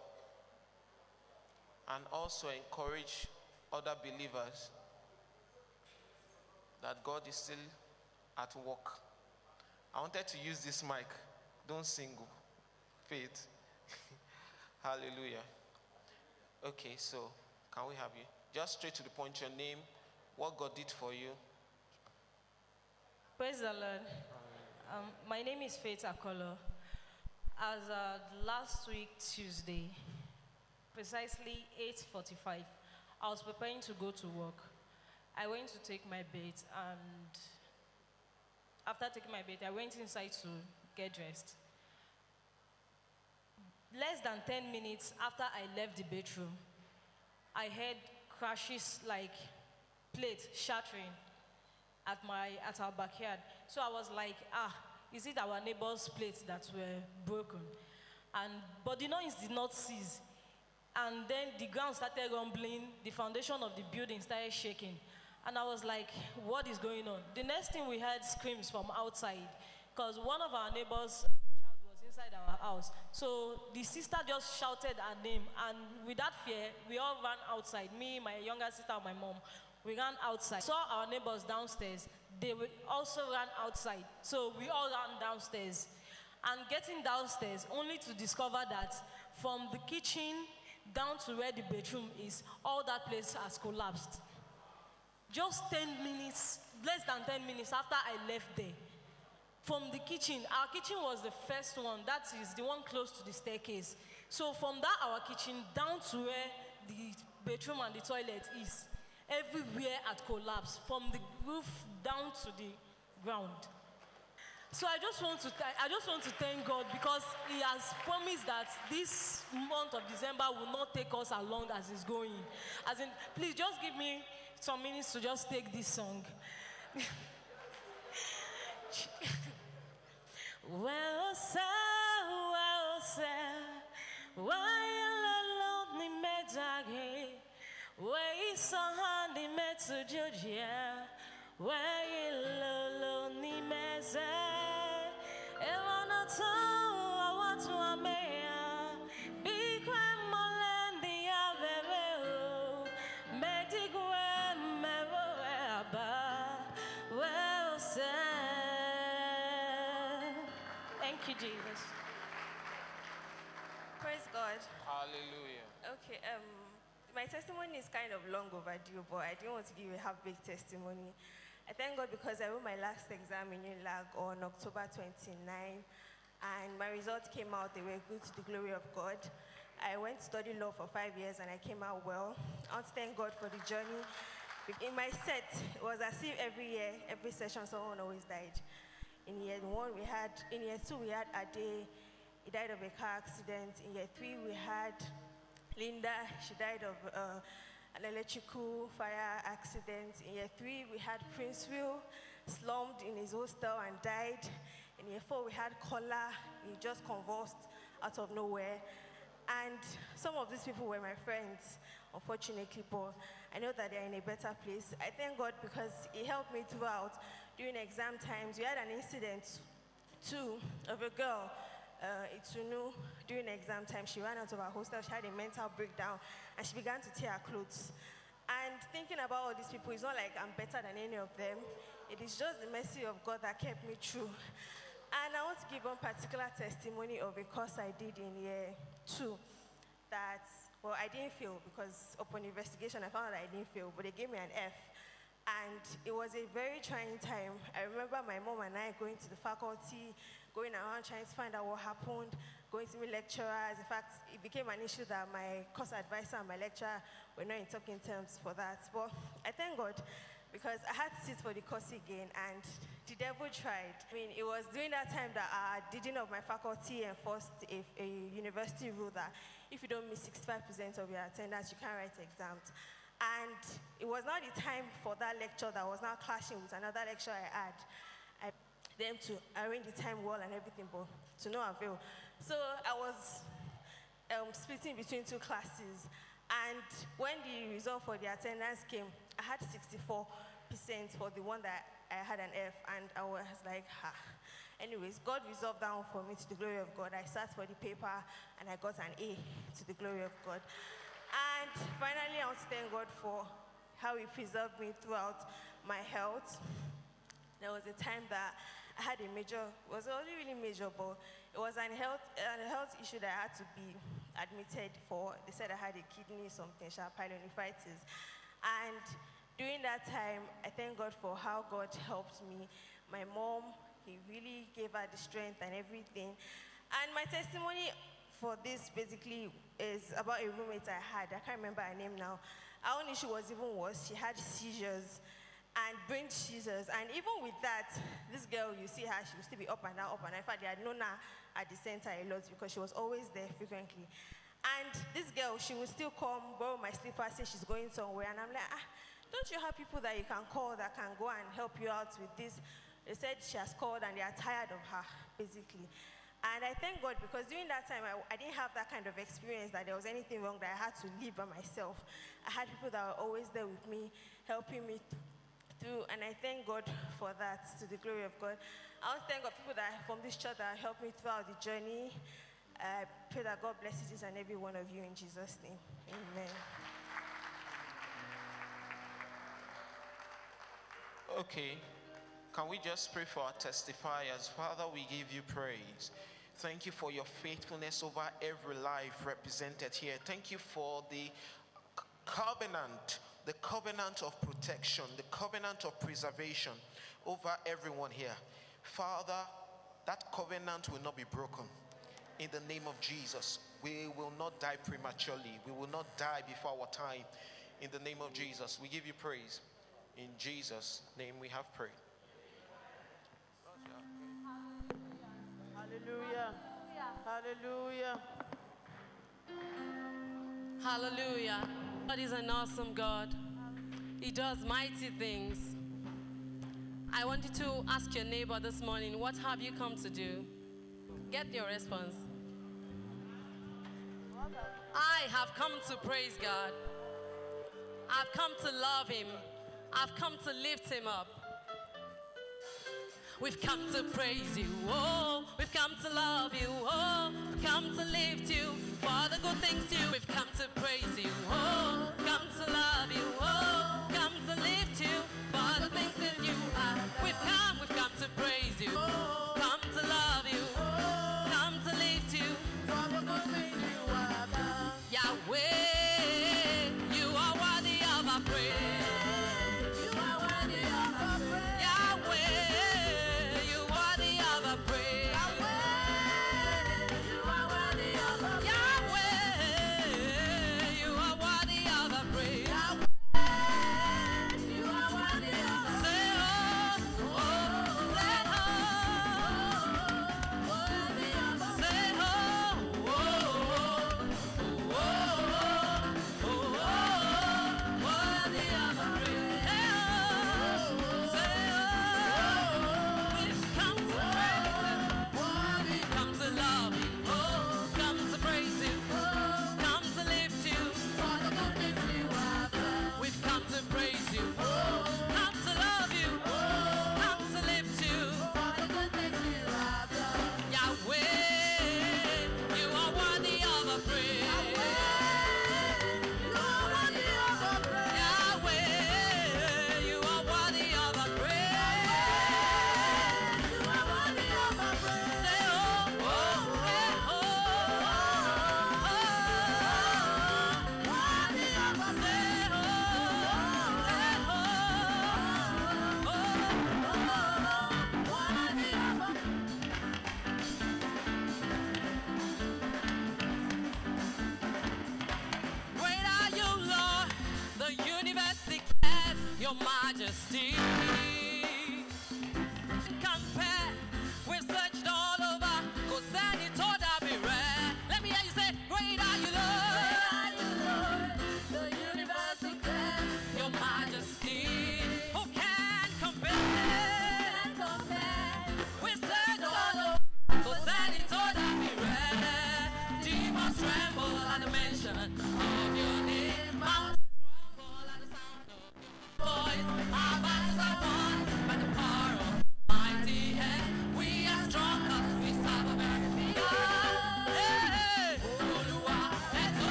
and also encourage other believers that God is still at work. I wanted to use this mic. Don't single. Faith. Hallelujah. Okay, so can we have you? Just straight to the point, your name, what God did for you. Praise the Lord. Um, my name is Faith Akolo. As uh, last week Tuesday, precisely 8:45, I was preparing to go to work. I went to take my bath, and after taking my bath, I went inside to get dressed. Less than 10 minutes after I left the bedroom, I heard crashes like plates shattering at my at our backyard. So I was like, ah, is it our neighbor's plates that were broken? And but the noise did not cease. And then the ground started rumbling, the foundation of the building started shaking. And I was like, what is going on? The next thing we heard screams from outside, because one of our neighbors' child was inside our house. So the sister just shouted her name, and with that fear, we all ran outside. Me, my younger sister, and my mom. We ran outside. Saw our neighbors downstairs. They also ran outside. So we all ran downstairs. And getting downstairs, only to discover that from the kitchen down to where the bedroom is, all that place has collapsed. Just 10 minutes, less than 10 minutes after I left there, from the kitchen, our kitchen was the first one, that is the one close to the staircase. So from that, our kitchen, down to where the bedroom and the toilet is, everywhere had collapsed, from the roof down to the ground. So I just want to I just want to thank God because He has promised that this month of December will not take us as long as it's going. As in, please just give me some minutes to just take this song. well said, well said, why so handy met to judge, you, thank you, Jesus. Praise God. Hallelujah. Okay, um, my testimony is kind of long overdue, but I didn't want to give a half-baked testimony. I thank God because I wrote my last exam in lag on October 29 and my results came out, they were good to the glory of God. I went to study law for five years and I came out well. I want to thank God for the journey. In my set, it was as if every year, every session, someone always died. In year one, we had, in year two, we had Ade, he died of a car accident. In year three, we had Linda, she died of uh, an electrical fire accident. In year three, we had Prince Will, slumped in his hostel and died. In year four, we had Kola, he just convulsed out of nowhere. And some of these people were my friends, unfortunately, but I know that they're in a better place. I thank God because He helped me throughout during exam times. We had an incident, too, of a girl, uh, Itunu, during exam time. She ran out of her hostel, she had a mental breakdown, and she began to tear her clothes. And thinking about all these people, it's not like I'm better than any of them. It is just the mercy of God that kept me true. And I want to give one particular testimony of a course I did in year two that, well, I didn't fail because upon investigation I found out I didn't fail, but they gave me an F. And it was a very trying time. I remember my mom and I going to the faculty, going around trying to find out what happened, going to meet lecturers. In fact, it became an issue that my course advisor and my lecturer were not in talking terms for that. But I thank God because I had to sit for the course again and the devil tried. I mean, it was during that time that our dean of my faculty enforced a, a university rule that if you don't miss 65% of your attendance, you can't write exams. And it was not the time for that lecture that was now clashing with another lecture I had. I them to arrange the time well and everything, but to no avail. So I was um, splitting between two classes. And when the result for the attendance came, I had 64% for the one that I had an F, and I was like, ha. Anyways, God resolved that one for me to the glory of God. I sat for the paper and I got an A to the glory of God. And finally, I want to thank God for how He preserved me throughout my health. There was a time that I had a major, it was only really major, but it was an health, a health issue that I had to be admitted for. They said I had a kidney something, pyelonephritis. And during that time, I thank God for how God helped me. My mom, he really gave her the strength and everything. And my testimony for this basically is about a roommate I had. I can't remember her name now. Our own issue was even worse. She had seizures and brain seizures. And even with that, this girl, you see her, she used to be up and down, up and down. In fact, they had known her at the center a lot because she was always there frequently. And this girl, she will still come, borrow my slippers, say she's going somewhere. And I'm like, ah, don't you have people that you can call that can go and help you out with this? They said she has called and they are tired of her, basically. And I thank God because during that time, I, I, didn't have that kind of experience that there was anything wrong, that I had to live by myself. I had people that were always there with me, helping me through, and I thank God for that, to the glory of God. I also thank God people that from this church that helped me throughout the journey. I pray that God blesses each and every one of you in Jesus' name. Amen. Okay. Can we just pray for our testifiers? Father, we give you praise. Thank you for your faithfulness over every life represented here. Thank you for the covenant, the covenant of protection, the covenant of preservation over everyone here. Father, that covenant will not be broken. In the name of Jesus, we will not die prematurely. We will not die before our time. In the name of Jesus, we give you praise. In Jesus' name we have prayed. Hallelujah. Hallelujah. Hallelujah. God is an awesome God. He does mighty things. I want you to ask your neighbor this morning, what have you come to do? Get your response. I have come to praise God. I've come to love Him. I've come to lift him up. We've come to praise you, oh, we've come to love you, oh, we've come to lift you for the good things you. We've come to praise you, oh, come to love you, oh,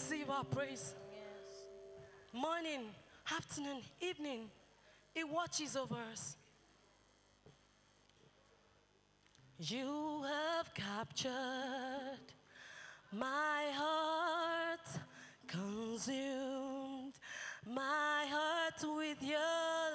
receive our praise. Yes. Morning, afternoon, evening, He watches over us. You have captured my heart, consumed my heart with your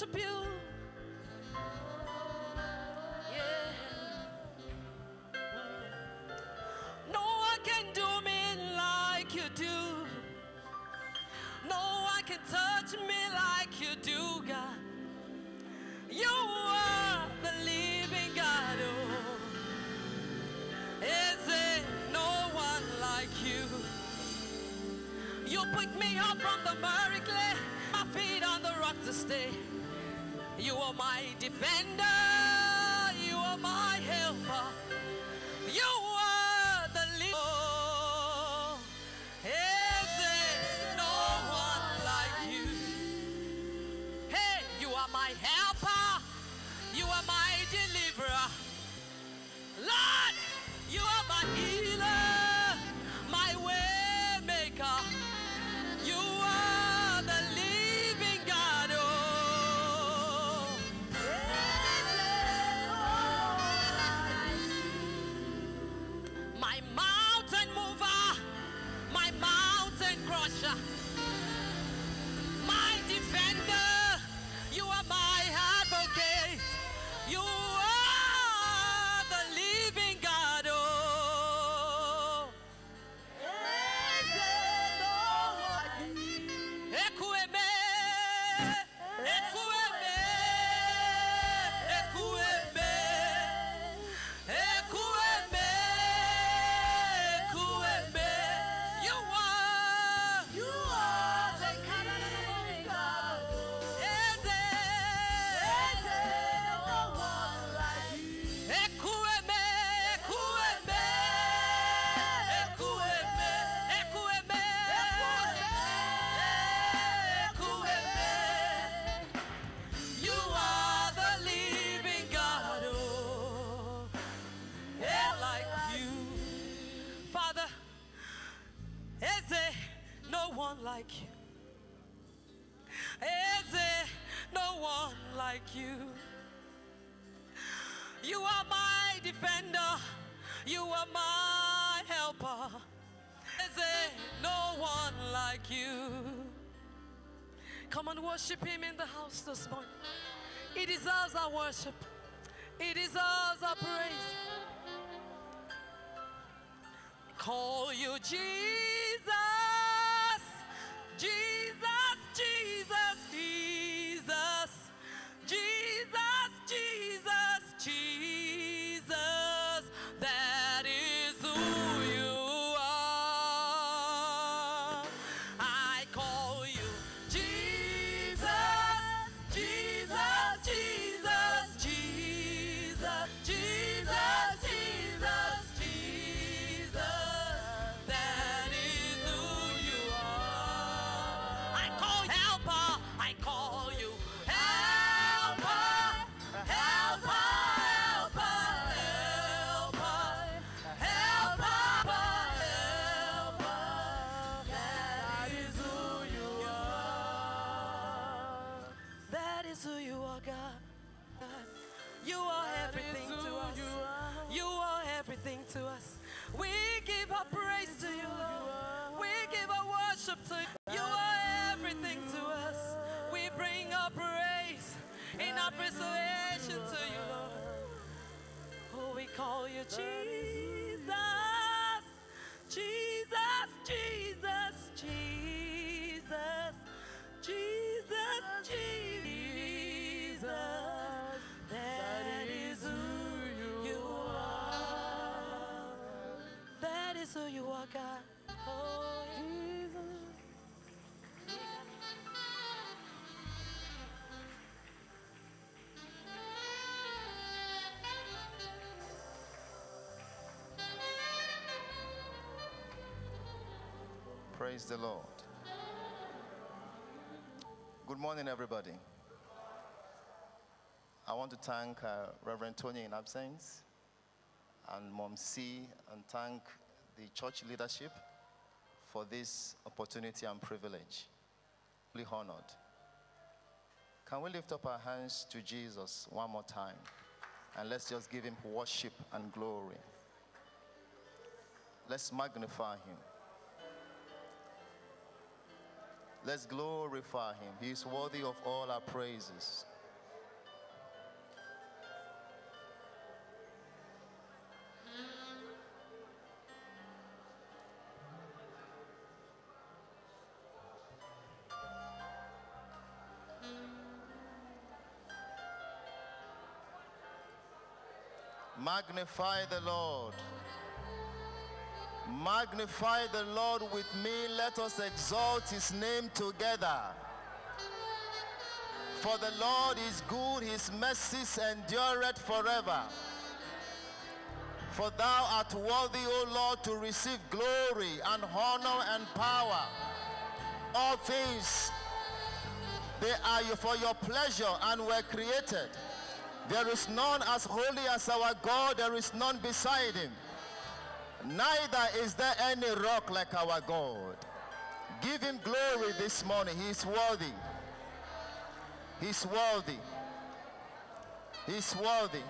attribute. our worship. it is deserves our praise. Call you Jesus. Praise the Lord. Good morning, everybody. I want to thank uh, Reverend Tony in absence and Mom C and thank the church leadership for this opportunity and privilege. Really honored. Can we lift up our hands to Jesus one more time? And let's just give him worship and glory. Let's magnify him. Let's glorify him. He is worthy of all our praises. Magnify the Lord. Magnify the Lord with me. Let us exalt his name together. For the Lord is good, his mercies endureth forever. For thou art worthy, O Lord, to receive glory and honor and power. All things, they are for your pleasure and were created. There is none as holy as our God, there is none beside him. Neither is there any rock like our God. Give him glory this morning. He is worthy. He's worthy. He's worthy.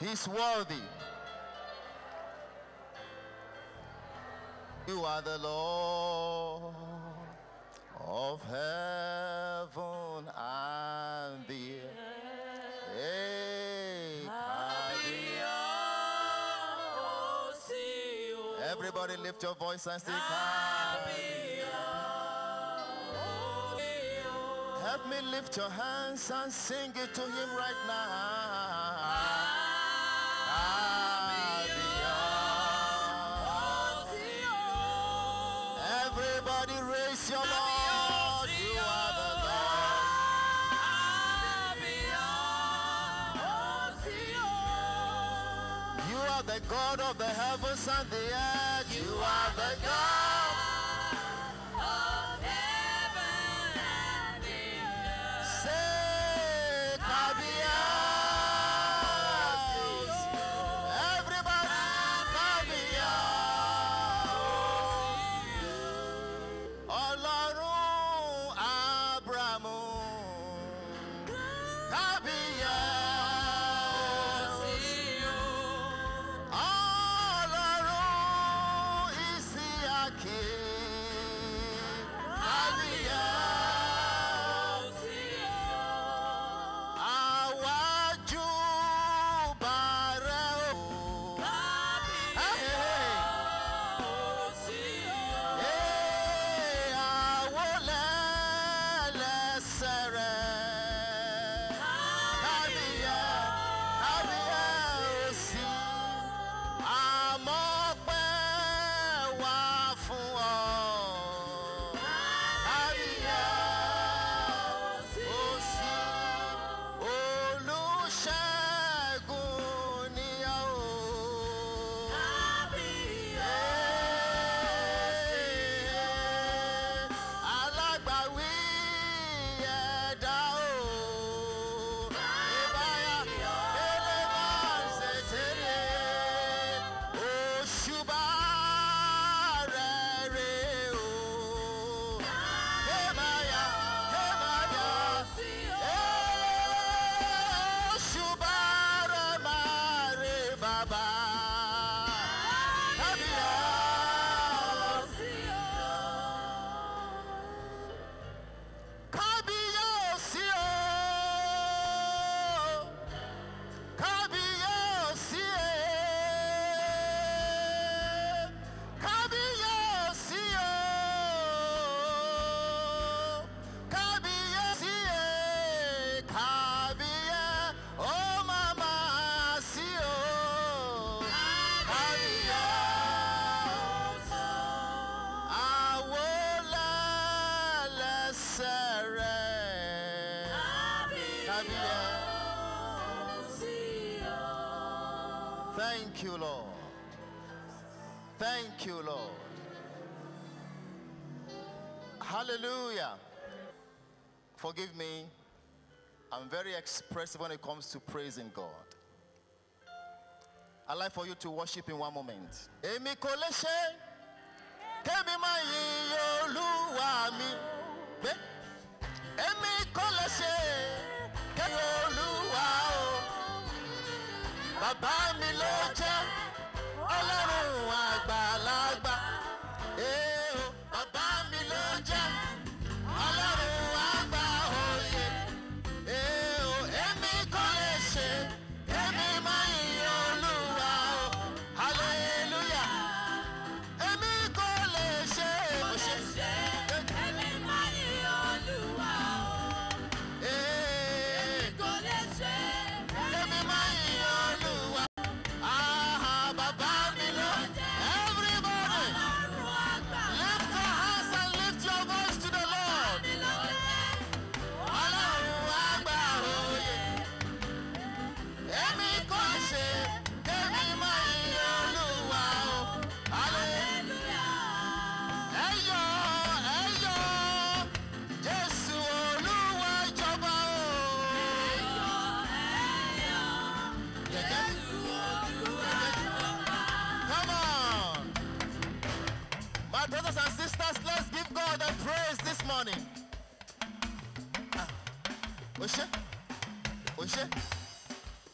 He's worthy. You are the Lord of heaven and Everybody lift your voice and sing. Help me lift your hands and sing it to him right now. Very expressive when it comes to praising God. I'd like for you to worship in one moment. Èmi olúwa mi. Èmi olúwa o. Bàbá mi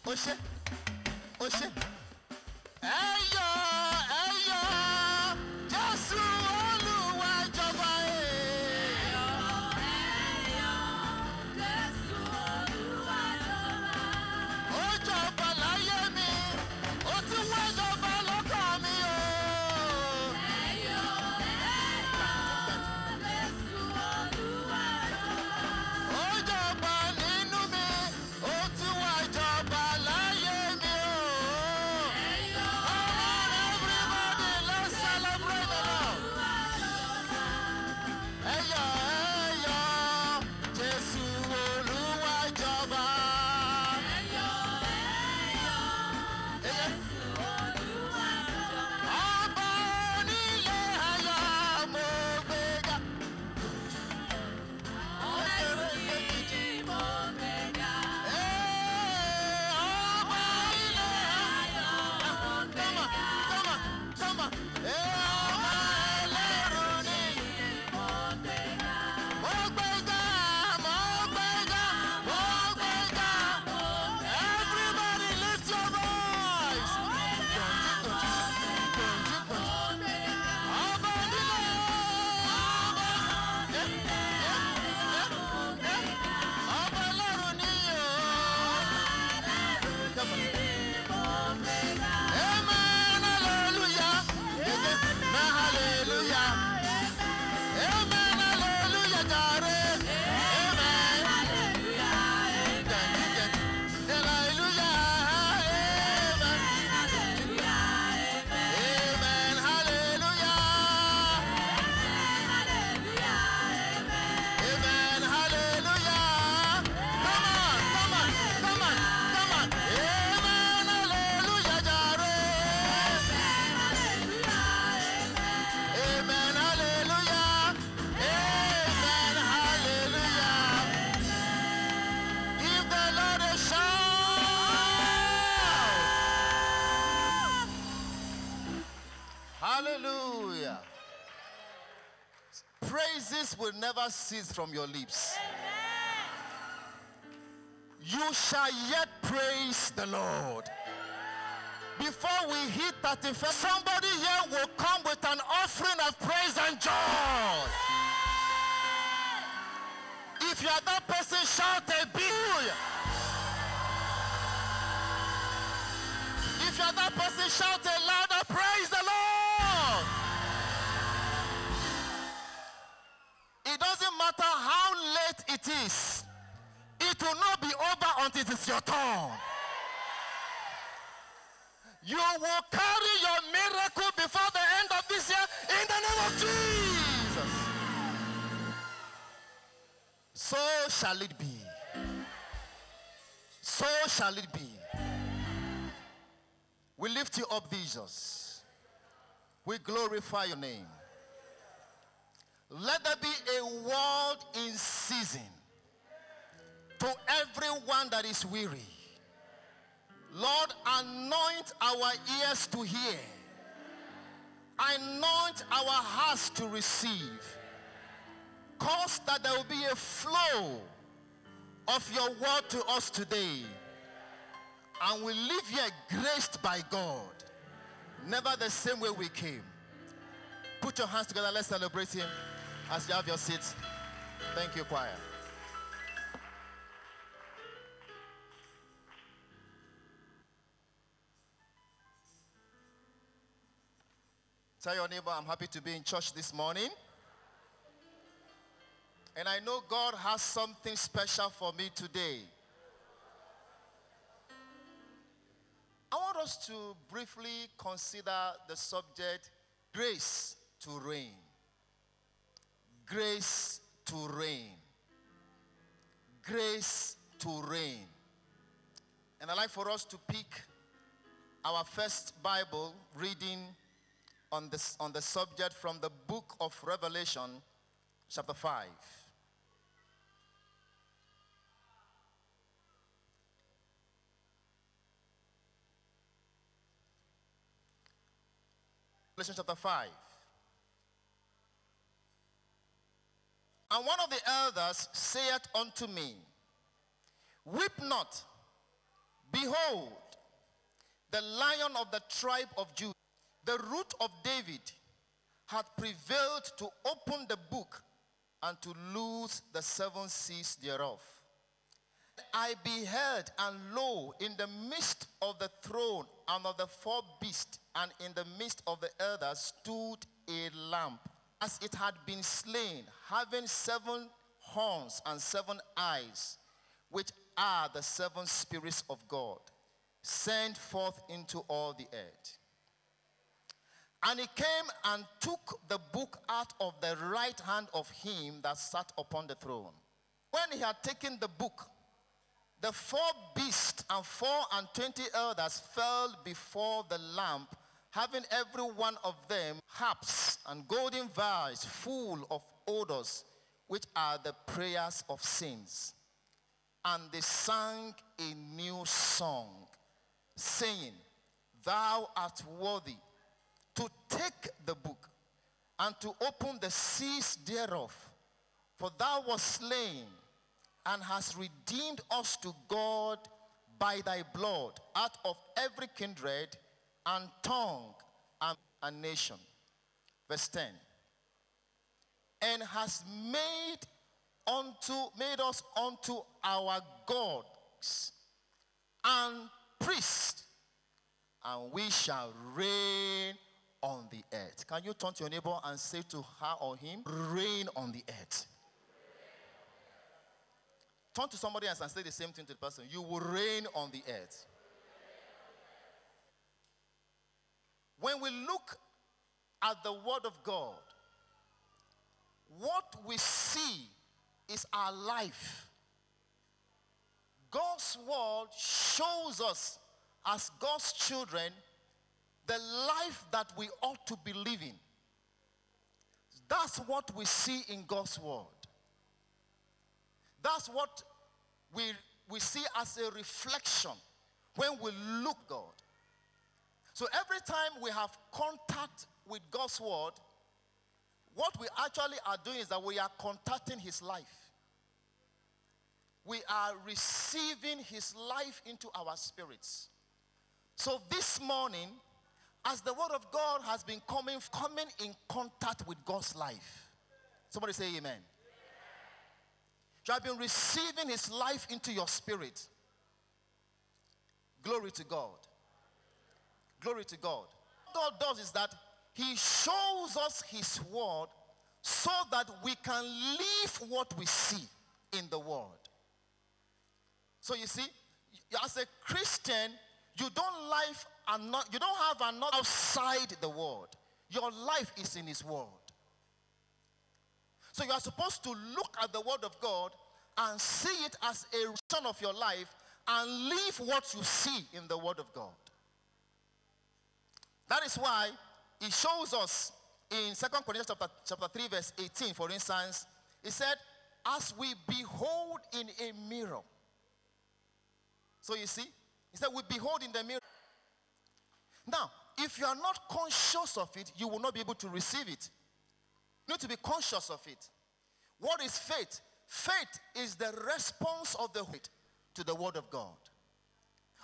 Puxa. Never cease from your lips. You shall yet praise the Lord. Before we hit 31st, somebody here will come with an offering of praise and joy. If you are that person, shout a big. If you are that person, shout it is your turn. You will carry your miracle before the end of this year in the name of Jesus. So shall it be. So shall it be. We lift you up, Jesus. We glorify your name. Let there be a word in season to everyone that is weary. Lord, anoint our ears to hear. Anoint our hearts to receive. Cause that there will be a flow of your word to us today. And we live here graced by God. Never the same way we came. Put your hands together. Let's celebrate him as you have your seats. Thank you, choir. Tell your neighbor, I'm happy to be in church this morning. And I know God has something special for me today. I want us to briefly consider the subject grace to reign. Grace to reign. Grace to reign. And I'd like for us to pick our first Bible reading on, this, on the subject from the book of Revelation, chapter 5. Revelation chapter 5. And one of the elders saith unto me, Weep not. Behold, the lion of the tribe of Judah, the root of David, had prevailed to open the book and to loose the seven seals thereof. I beheld, and lo, in the midst of the throne and of the four beasts, and in the midst of the elders, stood a lamb, as it had been slain, having seven horns and seven eyes, which are the seven spirits of God, sent forth into all the earth. And he came and took the book out of the right hand of him that sat upon the throne. When he had taken the book, the four beasts and four and twenty elders fell before the lamp, having every one of them harps and golden vials full of odors, which are the prayers of saints. And they sang a new song, saying, Thou art worthy to take the book and to open the seals thereof. For thou wast slain and hast redeemed us to God by thy blood out of every kindred and tongue and, and nation. Verse 10. And has made unto made us unto our gods and priests, and we shall reign on the earth. Can you turn to your neighbor and say to her or him, reign on the earth? Turn to somebody else and say the same thing to the person. You will reign on the earth. When we look at the Word of God, what we see is our life. God's Word shows us, as God's children, the life that we ought to be living. That's what we see in God's Word. That's what we, we see as a reflection when we look God. So every time we have contact with God's word, what we actually are doing is that we are contacting his life. We are receiving his life into our spirits. So this morning, as the word of God has been coming, coming in contact with God's life. Somebody say amen. You have been receiving his life into your spirit. Glory to God. Glory to God. What God does is that he shows us his word so that we can live what we see in the world. So you see, as a Christian, you don't live and not, you don't have another outside the world. Your life is in his word. So you are supposed to look at the word of God and see it as a son of your life and live what you see in the word of God. That is why he shows us in Second Corinthians chapter, chapter 3, verse 18, for instance, he said, As we behold in a mirror. So you see, he said, We behold in the mirror. Now, if you are not conscious of it, you will not be able to receive it. You need to be conscious of it. What is faith? Faith is the response of the word to the word of God.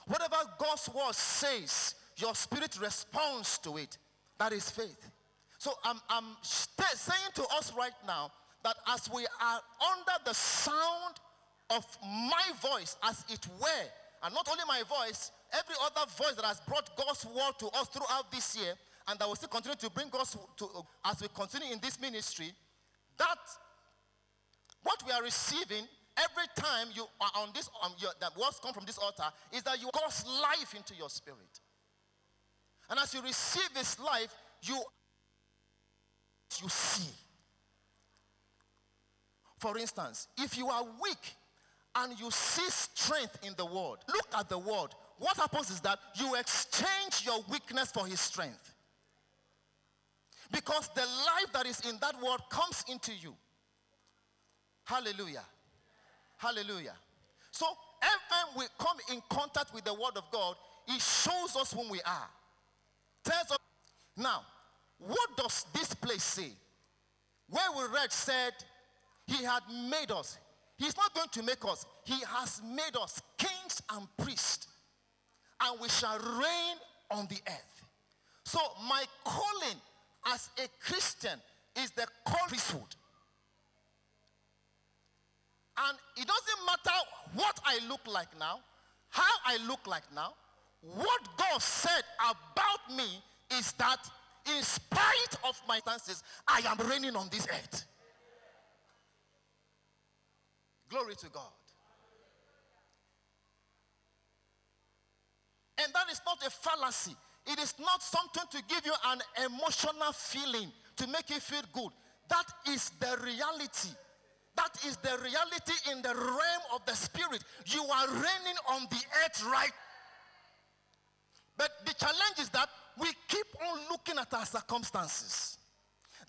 Whatever God's word says, your spirit responds to it. That is faith. So I'm, I'm saying to us right now that as we are under the sound of my voice, as it were, and not only my voice, every other voice that has brought God's word to us throughout this year, and that will still continue to bring God's to as we continue in this ministry, that what we are receiving every time you are on this, um, your, that words come from this altar, is that you God's life into your spirit. And as you receive this life, you you see. For instance, if you are weak and you see strength in the word, look at the word. What happens is that you exchange your weakness for his strength. Because the life that is in that word comes into you. Hallelujah. Hallelujah. So every we come in contact with the word of God, it shows us whom we are. Tells us. Now, what does this place say? Where we read said, He had made us. He He's not going to make us. He has made us kings and priests, and we shall reign on the earth. So, my calling as a Christian is the call priesthood. And it doesn't matter what I look like now, how I look like now. What God said about me is that in spite of my stances, I am reigning on this earth. Glory to God. And that is not a fallacy. It is not something to give you an emotional feeling to make you feel good. That is the reality. That is the reality in the realm of the spirit. You are reigning on the earth right. But the challenge is that we keep on looking at our circumstances.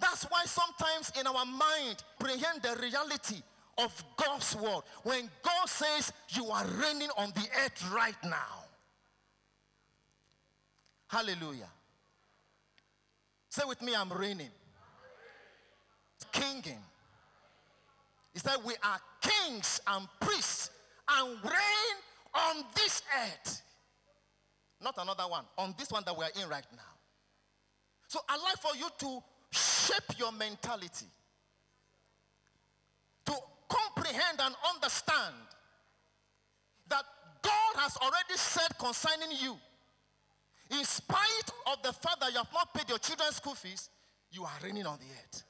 That's why sometimes in our mind, prehend the reality of God's word. When God says you are reigning on the earth right now. Hallelujah. Say with me, I'm reigning. Kinging. He said, We are kings and priests and reign on this earth. Not another one, on this one that we are in right now. So I'd like for you to shape your mentality, comprehend and understand that God has already said concerning you, in spite of the fact that you have not paid your children's school fees, you are reigning on the earth.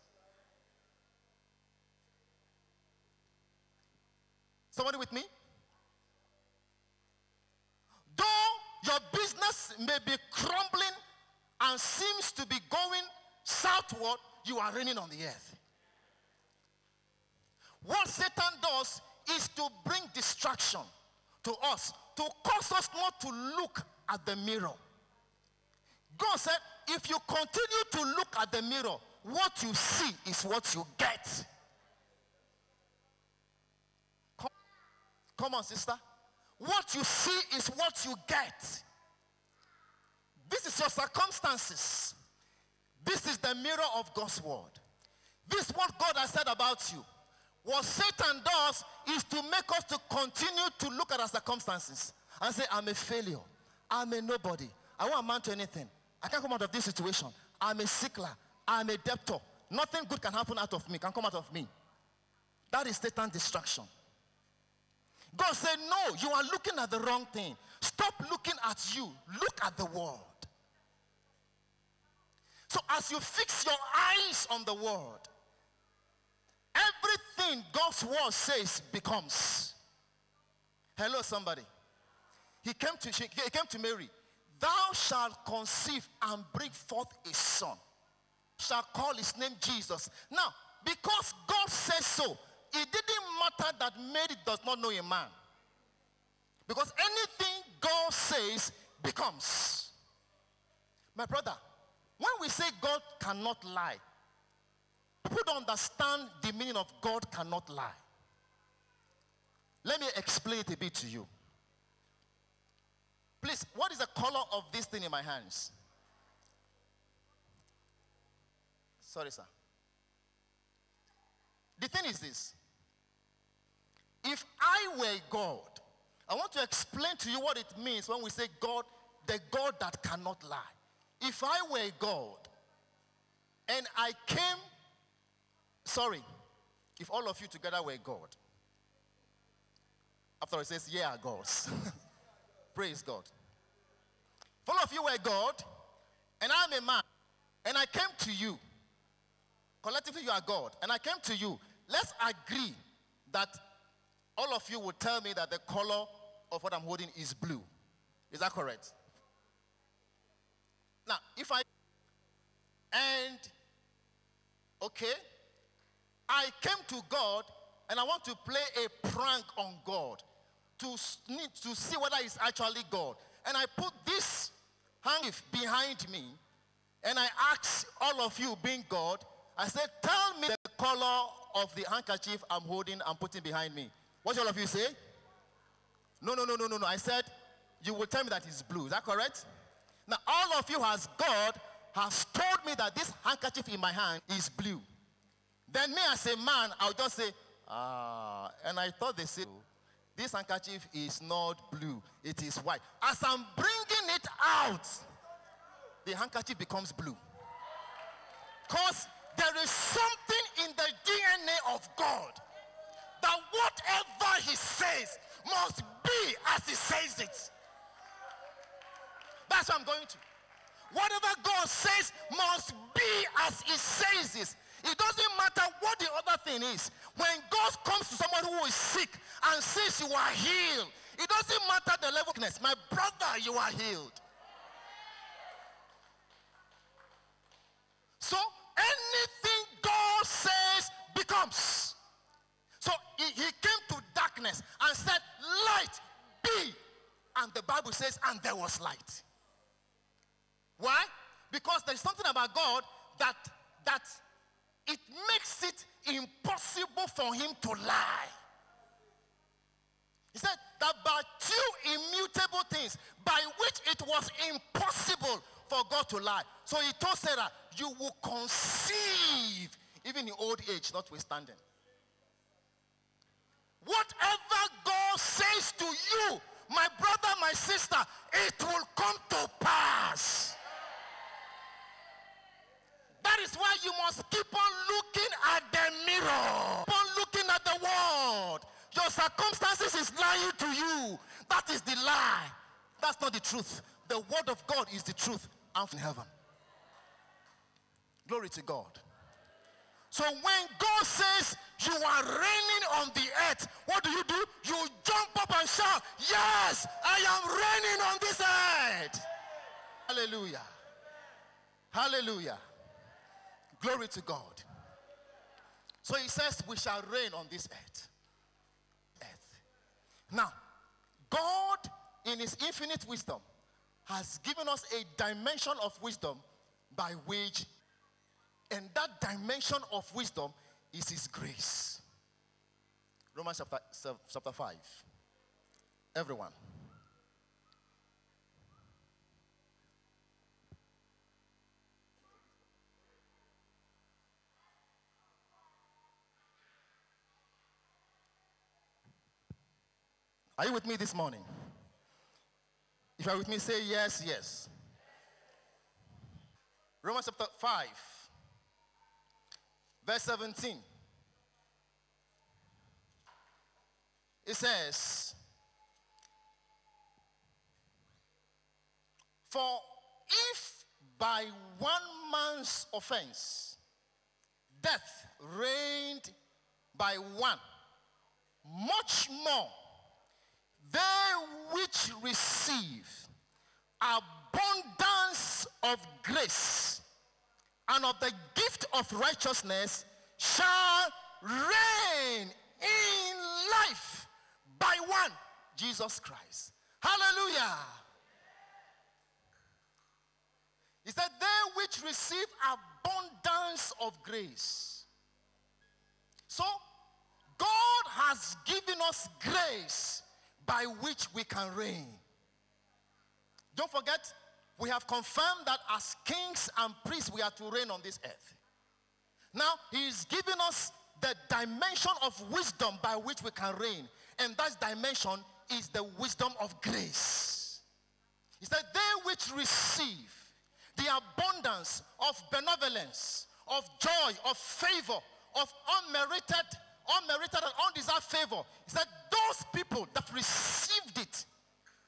Somebody with me? Though your business may be crumbling and seems to be going southward, you are reigning on the earth. What Satan does is to bring distraction to us, to cause us not to look at the mirror. God said, if you continue to look at the mirror, what you see is what you get. Come, come on, sister. What you see is what you get. This is your circumstances. This is the mirror of God's word. This is what God has said about you. What Satan does is to make us to continue to look at our circumstances and say, I'm a failure. I'm a nobody. I won't amount to anything. I can't come out of this situation. I'm a sickler. I'm a debtor. Nothing good can happen out of me, can come out of me. That is Satan's destruction. God said, No, you are looking at the wrong thing. Stop looking at you. Look at the world. So as you fix your eyes on the word, everything God's word says becomes. Hello, somebody. He came to, she, he came to Mary. Thou shalt conceive and bring forth a son. Shall call his name Jesus. Now, because God says so, it didn't matter that Mary does not know a man. Because anything God says becomes. My brother, when we say God cannot lie, people don't understand the meaning of God cannot lie. Let me explain it a bit to you. Please, what is the color of this thing in my hands? Sorry, sir. The thing is this. If I were God, I want to explain to you what it means when we say God, the God that cannot lie. If I were God and I came, sorry, if all of you together were God, after it says, yeah, gods. Praise God. If all of you were God and I'm a man and I came to you, collectively you are God, and I came to you, let's agree that all of you would tell me that the color of what I'm holding is blue. Is that correct? Now, if I and okay, I came to God and I want to play a prank on God to, to see whether it's actually God. And I put this handkerchief behind me and I ask all of you being God, I said, tell me the color of the handkerchief I'm holding and putting behind me. What all of you say? No, no, no, no, no, no. I said, you will tell me that it's blue. Is that correct? Now, all of you as God has told me that this handkerchief in my hand is blue. Then me as a man, I'll just say, ah, And I thought they said, this handkerchief is not blue, it is white. As I'm bringing it out, the handkerchief becomes blue. Because there is something in the DNA of God that whatever He says must be as He says it. That's what I'm going to. Whatever God says must be as He says it. It doesn't matter what the other thing is. When God comes to someone who is sick and says you are healed, it doesn't matter the level of sickness. My brother, you are healed. So anything God says becomes. So he, he came to darkness and said, Light be. And the Bible says, and there was light. Why? Because there's something about God that that it makes it impossible for him to lie. He said that by two immutable things by which it was impossible for God to lie. So he told Sarah, You will conceive, even in old age, notwithstanding. Whatever God says to you, my brother, my sister, it will come to pass. That is why you must keep on looking at the mirror, keep on looking at the world. Your circumstances is lying to you. That is the lie. That's not the truth. The word of God is the truth. I'm in heaven. Glory to God. So when God says you are reigning on the earth, what do you do? You jump up and shout, Yes, I am reigning on this earth. Hallelujah. Hallelujah. Glory to God. So he says, We shall reign on this earth. Earth. Now, God, in his infinite wisdom, has given us a dimension of wisdom by which, and that dimension of wisdom is his grace. Romans chapter, chapter 5. Everyone. Are you with me this morning? If you are with me, say yes, yes. Romans chapter 5, verse 17. It says, For if by one man's offense death reigned by one, much more they which receive abundance of grace and of the gift of righteousness shall reign in life by one Jesus Christ. Hallelujah. He said, They which receive abundance of grace. So, God has given us grace by which we can reign. Don't forget, we have confirmed that as kings and priests, we are to reign on this earth. Now, He is giving us the dimension of wisdom by which we can reign. And that dimension is the wisdom of grace. He said, They which receive the abundance of benevolence, of joy, of favor, of unmerited unmerited and undeserved favor. He said, Those people that received it,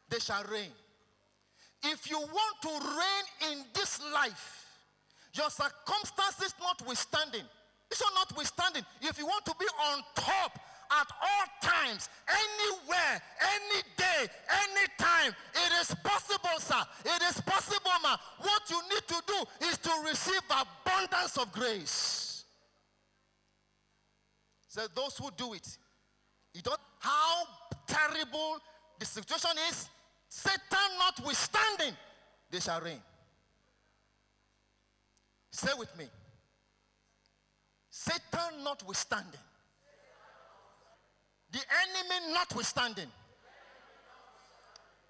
they shall reign. If you want to reign in this life, your circumstances notwithstanding, issue notwithstanding, if you want to be on top at all times, anywhere, any day, any time, it is possible, sir. It is possible, ma. What you need to do is to receive abundance of grace. Said those who do it, you don't how terrible the situation is, Satan notwithstanding, they shall reign. Say with me. Satan notwithstanding. The enemy notwithstanding.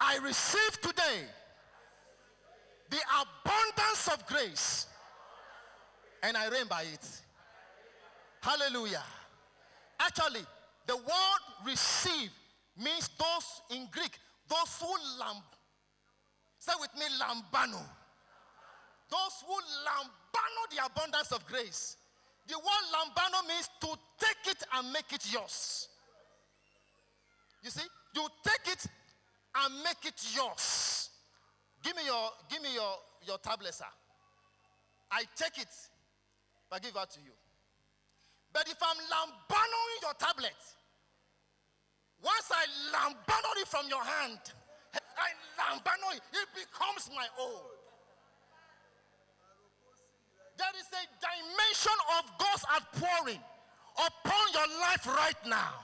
I receive today the abundance of grace and I reign by it. Hallelujah. Actually, the word receive means those in Greek, those who lamb. Say with me, lambano. Those who lambano the abundance of grace. The word lambano means to take it and make it yours. You see, you take it and make it yours. Give me your, give me your, your tablet, sir. I take it, I give it to you. But if I'm lambanoing your tablet, once I lambano it from your hand, I lambano it, it becomes my own. There is a dimension of God's outpouring upon your life right now.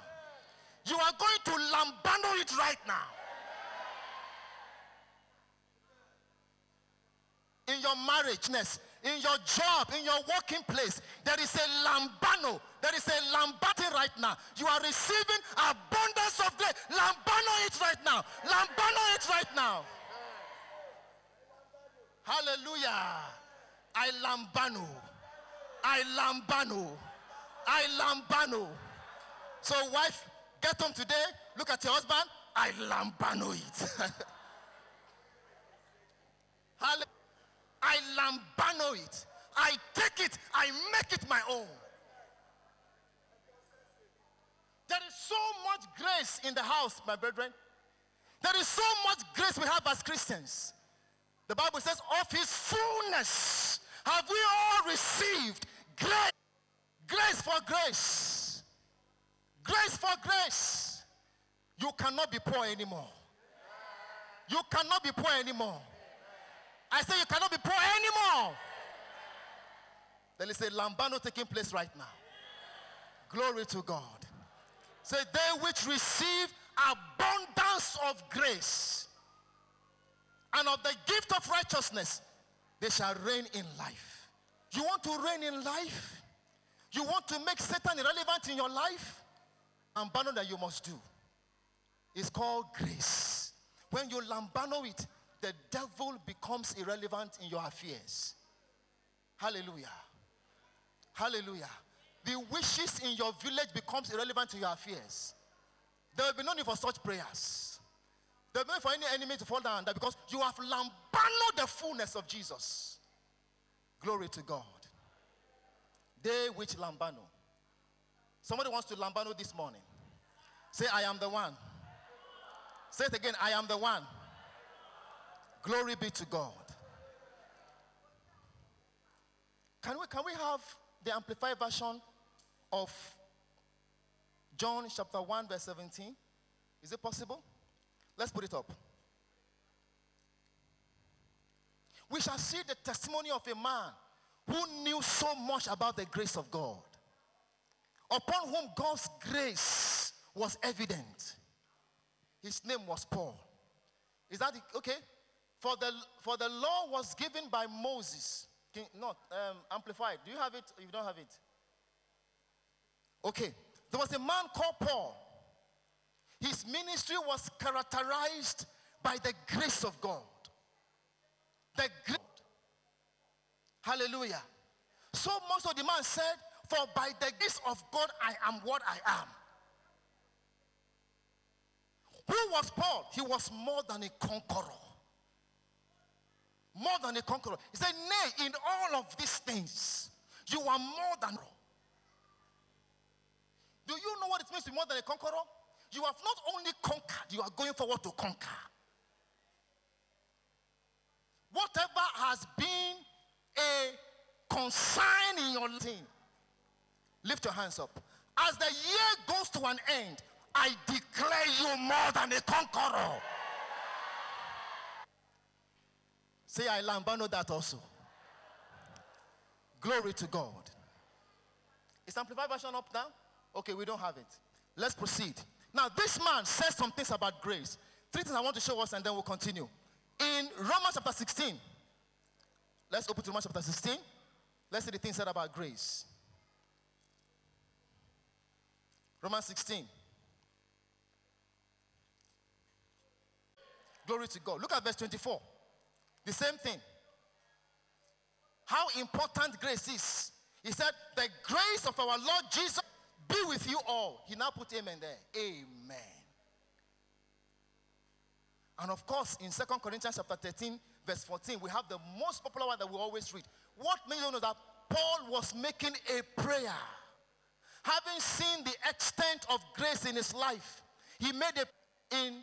You are going to lambano it right now. In your marriage, marriageness, in your job, in your working place, there is a lambano. There is a lambati right now. You are receiving abundance of grace. Lambano it right now. Lambano it right now. Hallelujah. I lambano. I lambano. I lambano. So, wife, get home today. Look at your husband. I lambano it. Hallelujah. I lambano it. I take it. I make it my own. There is so much grace in the house, my brethren. There is so much grace we have as Christians. The Bible says, of his fullness have we all received grace. Grace for grace. Grace for grace. You cannot be poor anymore. You cannot be poor anymore. I say you cannot be poor anymore. There is a lambano taking place right now. Glory to God. Say, they which receive abundance of grace and of the gift of righteousness, they shall reign in life. You want to reign in life? You want to make Satan irrelevant in your life? Lambano that you must do is called grace. When you lambano it, the devil becomes irrelevant in your affairs. Hallelujah. Hallelujah. The wishes in your village becomes irrelevant to your affairs. There will be no need for such prayers. There will be no need for any enemy to fall down under because you have lambano the fullness of Jesus. Glory to God. They which lambano. Somebody wants to lambano this morning. Say, I am the one. Say it again, I am the one. Glory be to God. Can we, can we have the amplified version of John chapter 1, verse 17? Is it possible? Let's put it up. We shall see the testimony of a man who knew so much about the grace of God, upon whom God's grace was evident. His name was Paul. Is that okay? For the, for the law was given by Moses. Can, not um, amplified. Do you have it? You don't have it. Okay. There was a man called Paul. His ministry was characterized by the grace of God. The grace. Hallelujah. So most of the man said, For by the grace of God I am what I am. Who was Paul? He was more than a conqueror. More than a conqueror. He said, Nay, in all of these things, you are more than. Do you know what it means to be more than a conqueror? You have not only conquered, you are going forward to conquer. Whatever has been a concern in your team, lift your hands up. As the year goes to an end, I declare you more than a conqueror. Say, I lambano that also. Glory to God. Is Amplified version up now? Okay, we don't have it. Let's proceed. Now, this man says some things about grace. Three things I want to show us, and then we'll continue. In Romans chapter 16, let's open to Romans chapter 16. Let's see the things said about grace. Romans 16. Glory to God. Look at verse 24. The same thing. How important grace is. He said, The grace of our Lord Jesus, be with you all. He now put amen there. Amen. And of course, in Second Corinthians chapter 13, verse 14, we have the most popular one that we always read. What made you know that Paul was making a prayer. Having seen the extent of grace in his life, he made a in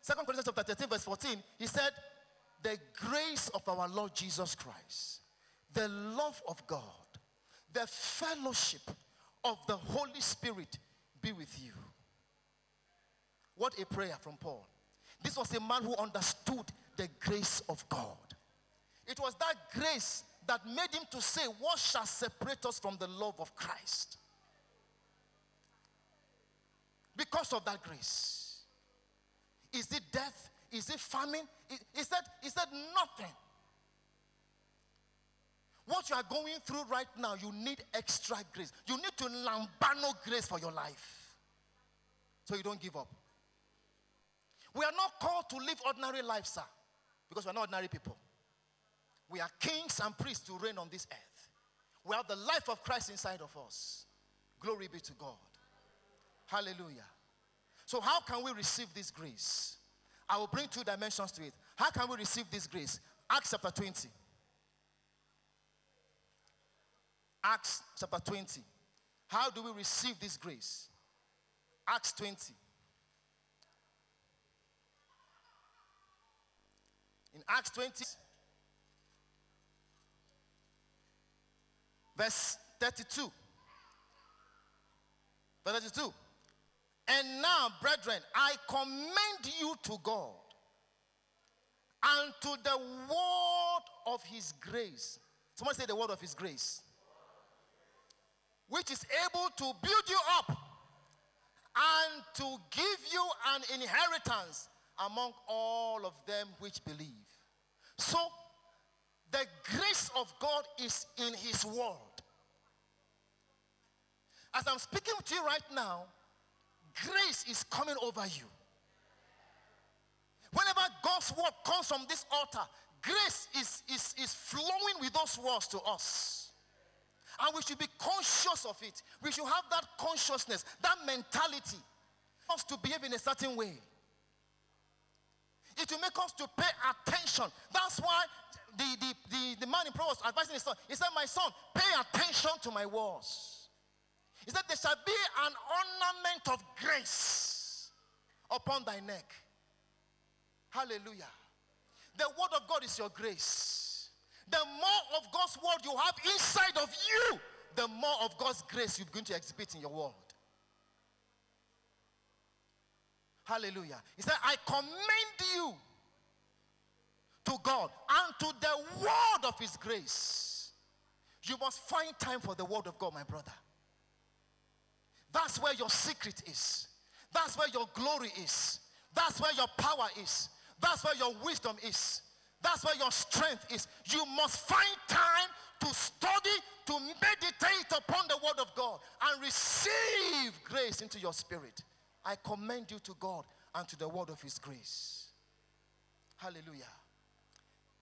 Second Corinthians chapter 13, verse 14, he said, The grace of our Lord Jesus Christ, the love of God, the fellowship of the Holy Spirit be with you. What a prayer from Paul. This was a man who understood the grace of God. It was that grace that made him to say, What shall separate us from the love of Christ? Because of that grace. Is it death? Is it famine? He said, he said nothing. What you are going through right now, you need extra grace. You need to lambano grace for your life. So you don't give up. We are not called to live ordinary life, sir, because we're not ordinary people. We are kings and priests to reign on this earth. We have the life of Christ inside of us. Glory be to God. Hallelujah. So, how can we receive this grace? I will bring two dimensions to it. How can we receive this grace? Acts chapter 20. Acts chapter 20. How do we receive this grace? Acts 20. In Acts 20, verse 32. Verse 32. And now, brethren, I commend you to God and to the word of his grace. Someone say the word of his grace. Which is able to build you up and to give you an inheritance among all of them which believe. So, the grace of God is in his word. As I'm speaking to you right now, grace is coming over you. Whenever God's word comes from this altar, grace is, is, is flowing with those words to us. And we should be conscious of it. We should have that consciousness, that mentality, us to behave in a certain way. It will make us to pay attention. That's why the, the, the, the man in Proverbs advising his son, he said, My son, pay attention to my words. He said, There shall be an ornament of grace upon thy neck. Hallelujah. The word of God is your grace. The more of God's word you have inside of you, the more of God's grace you're going to exhibit in your world. Hallelujah. He said, I commend you to God and to the word of his grace. You must find time for the word of God, my brother. That's where your secret is. That's where your glory is. That's where your power is. That's where your wisdom is. That's where your strength is. You must find time to study, to meditate upon the word of God and receive grace into your spirit. I commend you to God and to the word of his grace. Hallelujah.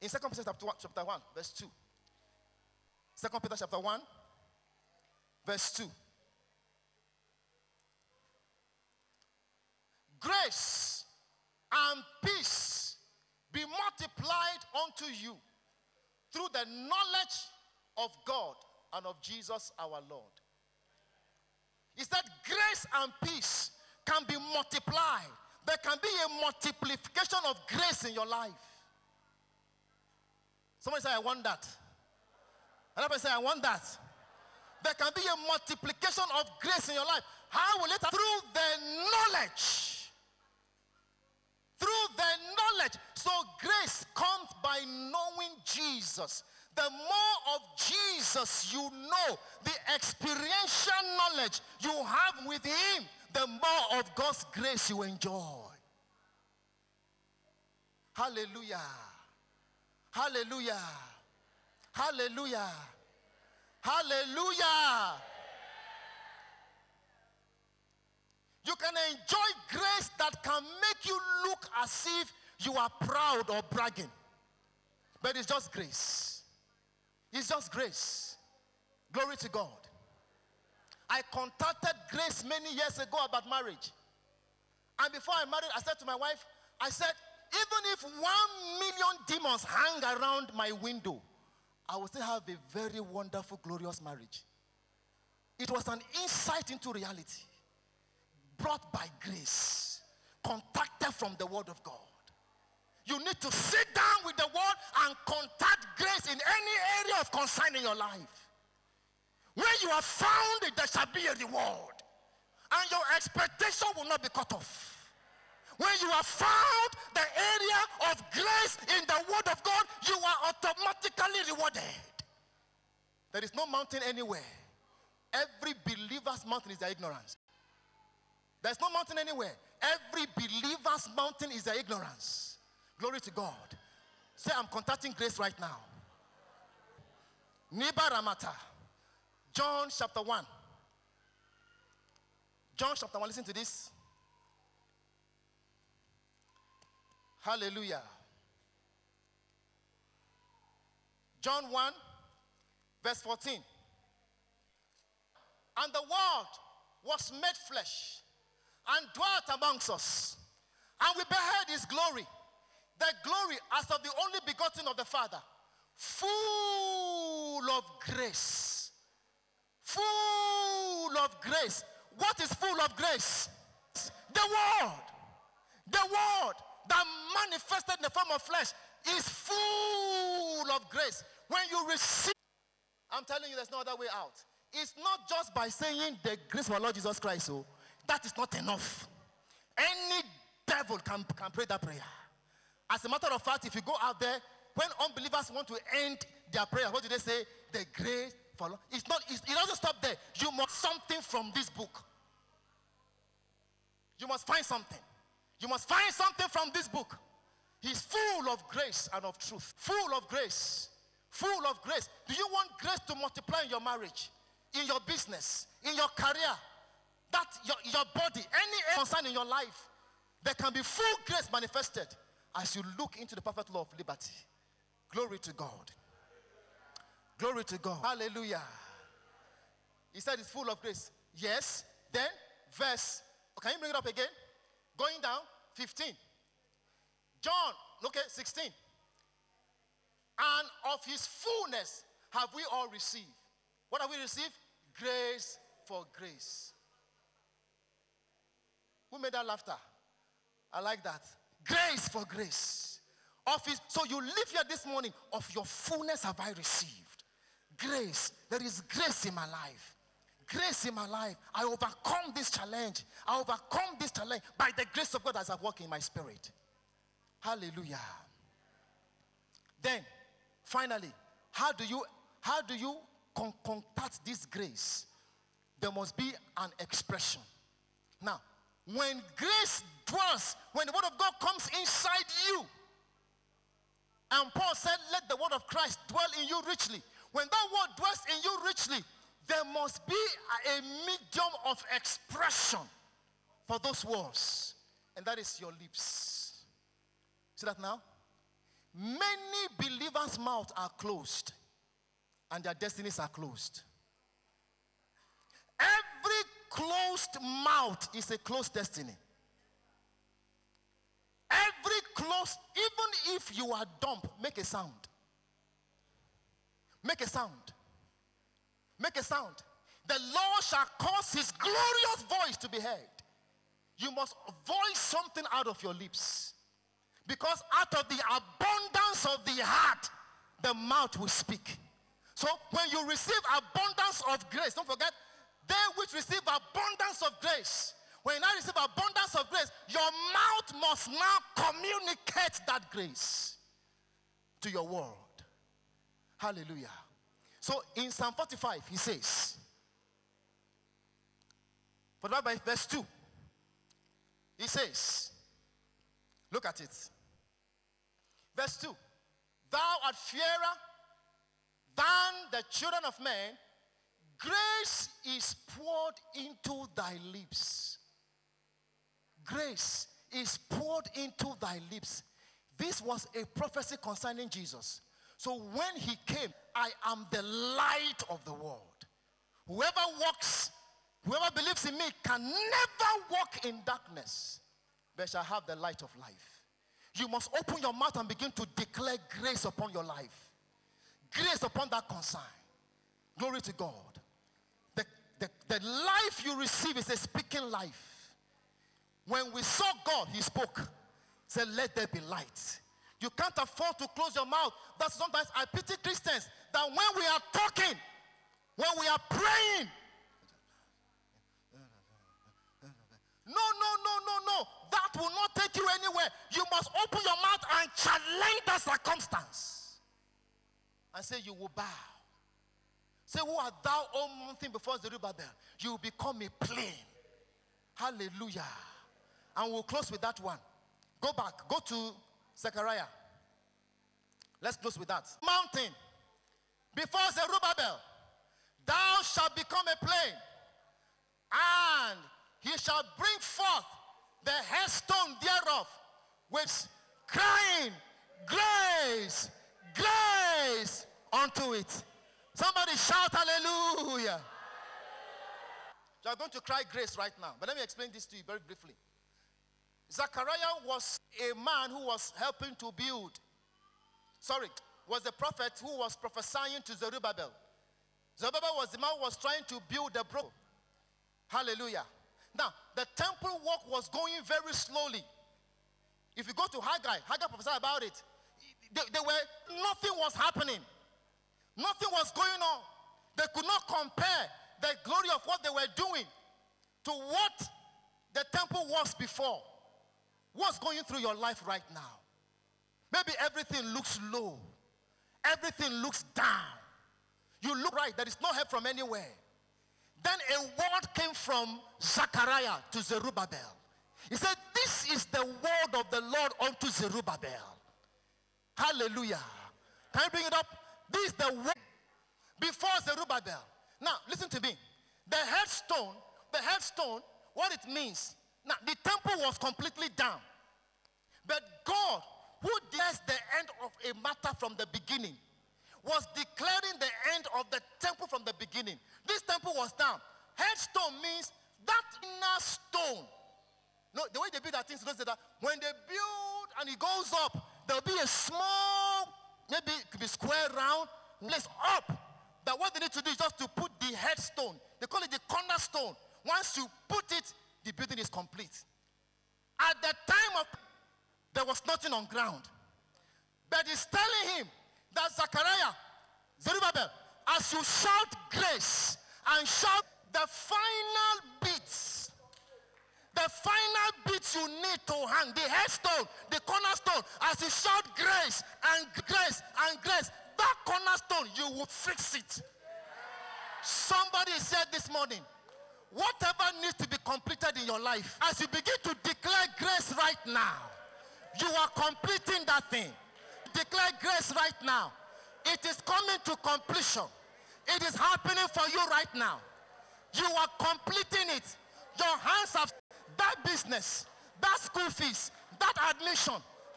In 2 Peter chapter 1, chapter 1, verse 2. 2 Peter chapter 1, verse 2. Grace and peace be multiplied unto you through the knowledge of God and of Jesus our Lord. Is that grace and peace can be multiplied. There can be a multiplication of grace in your life. Somebody say, I want that. Another person say, I want that. There can be a multiplication of grace in your life. How will it? Through the knowledge through the knowledge. So grace comes by knowing Jesus. The more of Jesus you know, the experiential knowledge you have with him, the more of God's grace you enjoy. Hallelujah. Hallelujah. Hallelujah. Hallelujah. You can enjoy grace that can make you look as if you are proud or bragging. But it's just grace. It's just grace. Glory to God. I contacted Grace many years ago about marriage. And before I married, I said to my wife, I said, even if one million demons hang around my window, I will still have a very wonderful, glorious marriage. It was an insight into reality brought by grace, contacted from the Word of God. You need to sit down with the Word and contact grace in any area of concern in your life. When you have found it, there shall be a reward, and your expectation will not be cut off. When you have found the area of grace in the Word of God, you are automatically rewarded. There is no mountain anywhere. Every believer's mountain is their ignorance. There's no mountain anywhere. Every believer's mountain is their ignorance. Glory to God. Say, I'm contacting grace right now. Niba Ramata. John chapter 1. John chapter 1. Listen to this. Hallelujah. John 1, verse 14. And the word was made flesh and dwelt amongst us. And we beheld his glory. The glory as of the only begotten of the Father, full of grace. Full of grace. What is full of grace? The word. The word that manifested in the form of flesh is full of grace. When you receive, I'm telling you, there's no other way out. It's not just by saying the grace of our Lord Jesus Christ, so that is not enough. Any devil can, can pray that prayer. As a matter of fact, if you go out there, when unbelievers want to end their prayer, what do they say? The grace for. It's not, it's, it doesn't stop there. You must something from this book. You must find something. You must find something from this book. He's full of grace and of truth. Full of grace. Full of grace. Do you want grace to multiply in your marriage, in your business, in your career? That your, your body, any concern in your life, there can be full grace manifested as you look into the perfect law of liberty. Glory to God. Glory to God. Hallelujah. He said it's full of grace. Yes. Then, verse, can you bring it up again? Going down, 15. John, look at 16. And of his fullness have we all received. What have we received? Grace for grace. Who made that laughter? I like that. Grace for grace. Office. so you live here this morning, of your fullness have I received. Grace. There is grace in my life. Grace in my life. I overcome this challenge. I overcome this challenge by the grace of God as I walk in my spirit. Hallelujah. Then, finally, how do you how do you con- contact this grace? There must be an expression. Now, when grace dwells, when the word of God comes inside you, and Paul said, Let the word of Christ dwell in you richly. When that word dwells in you richly, there must be a, medium of expression for those words, and that is your lips. See that now? Many believers' mouths are closed, and their destinies are closed. Every closed mouth is a closed destiny. Every closed, even if you are dumb, make a sound. Make a sound. Make a sound. The Lord shall cause his glorious voice to be heard. You must voice something out of your lips. Because out of the abundance of the heart, the mouth will speak. So when you receive abundance of grace, don't forget, they which receive abundance of grace, when you receive abundance of grace, your mouth must now communicate that grace to your world. Hallelujah. So in Psalm 45, he says, that by verse 2, he says, look at it. Verse 2 Thou art fairer than the children of men, grace is poured into thy lips. Grace is poured into thy lips. This was a prophecy concerning Jesus. So when he came, I am the light of the world. Whoever walks Whoever believes in me can never walk in darkness, but shall have the light of life. You must open your mouth and begin to declare grace upon your life, grace upon that concern. Glory to God. The, the, life you receive is a speaking life. When we saw God, He spoke. Said, Let there be light. You can't afford to close your mouth. That's sometimes I pity Christians that when we are talking, when we are praying, no, no, no, no, no. That will not take you anywhere. You must open your mouth and challenge the circumstance. And say, You will bow. Say, Who art thou, O mountain before Zerubbabel? You will become a plain. Hallelujah. And we'll close with that one. Go back. Go to Zechariah. Let's close with that. Mountain before Zerubbabel, thou shalt become a plain, and he shall bring forth the headstone thereof with crying, grace, grace unto it. Somebody shout hallelujah. You are going to cry grace right now. But let me explain this to you very briefly. Zachariah was a man who was helping to build. Sorry, was the prophet who was prophesying to Zerubbabel. Zerubbabel was the man who was trying to build the brook. Hallelujah. Now, the temple work was going very slowly. If you go to Haggai, Haggai prophesied about it. They, they were, nothing was happening. Nothing was going on. They could not compare the glory of what they were doing to what the temple was before. What's going through your life right now? Maybe everything looks low. Everything looks down. You look right. There is no help from anywhere. Then a word came from Zechariah to Zerubbabel. He said, This is the word of the Lord unto Zerubbabel. Hallelujah. Can you bring it up? This is the word before Zerubbabel. Now, listen to me. The headstone, the headstone, what it means. Now, the temple was completely down. But God, who declares the end of a matter from the beginning, was declaring the end of the temple from the beginning. This temple was down. Headstone means that inner stone. No, the way they build that thing, is that when they build and it goes up, there'll be a small, maybe it could be square round, place up. That what they need to do is just to put the headstone. They call it the cornerstone. Once you put it, the building is complete. At the time of, there was nothing on ground. But he's telling him that Zachariah, Zerubbabel, as you shout grace and shout the final beats, the final beats you need to hang, the headstone, the cornerstone, as you shout grace and grace and grace, that cornerstone, you will fix it. Somebody said this morning, whatever needs to be completed in your life, as you begin to declare grace right now, you are completing that thing. Declare grace right now. It is coming to completion. It is happening for you right now. You are completing it. Your hands have that business, that school fees, that admission,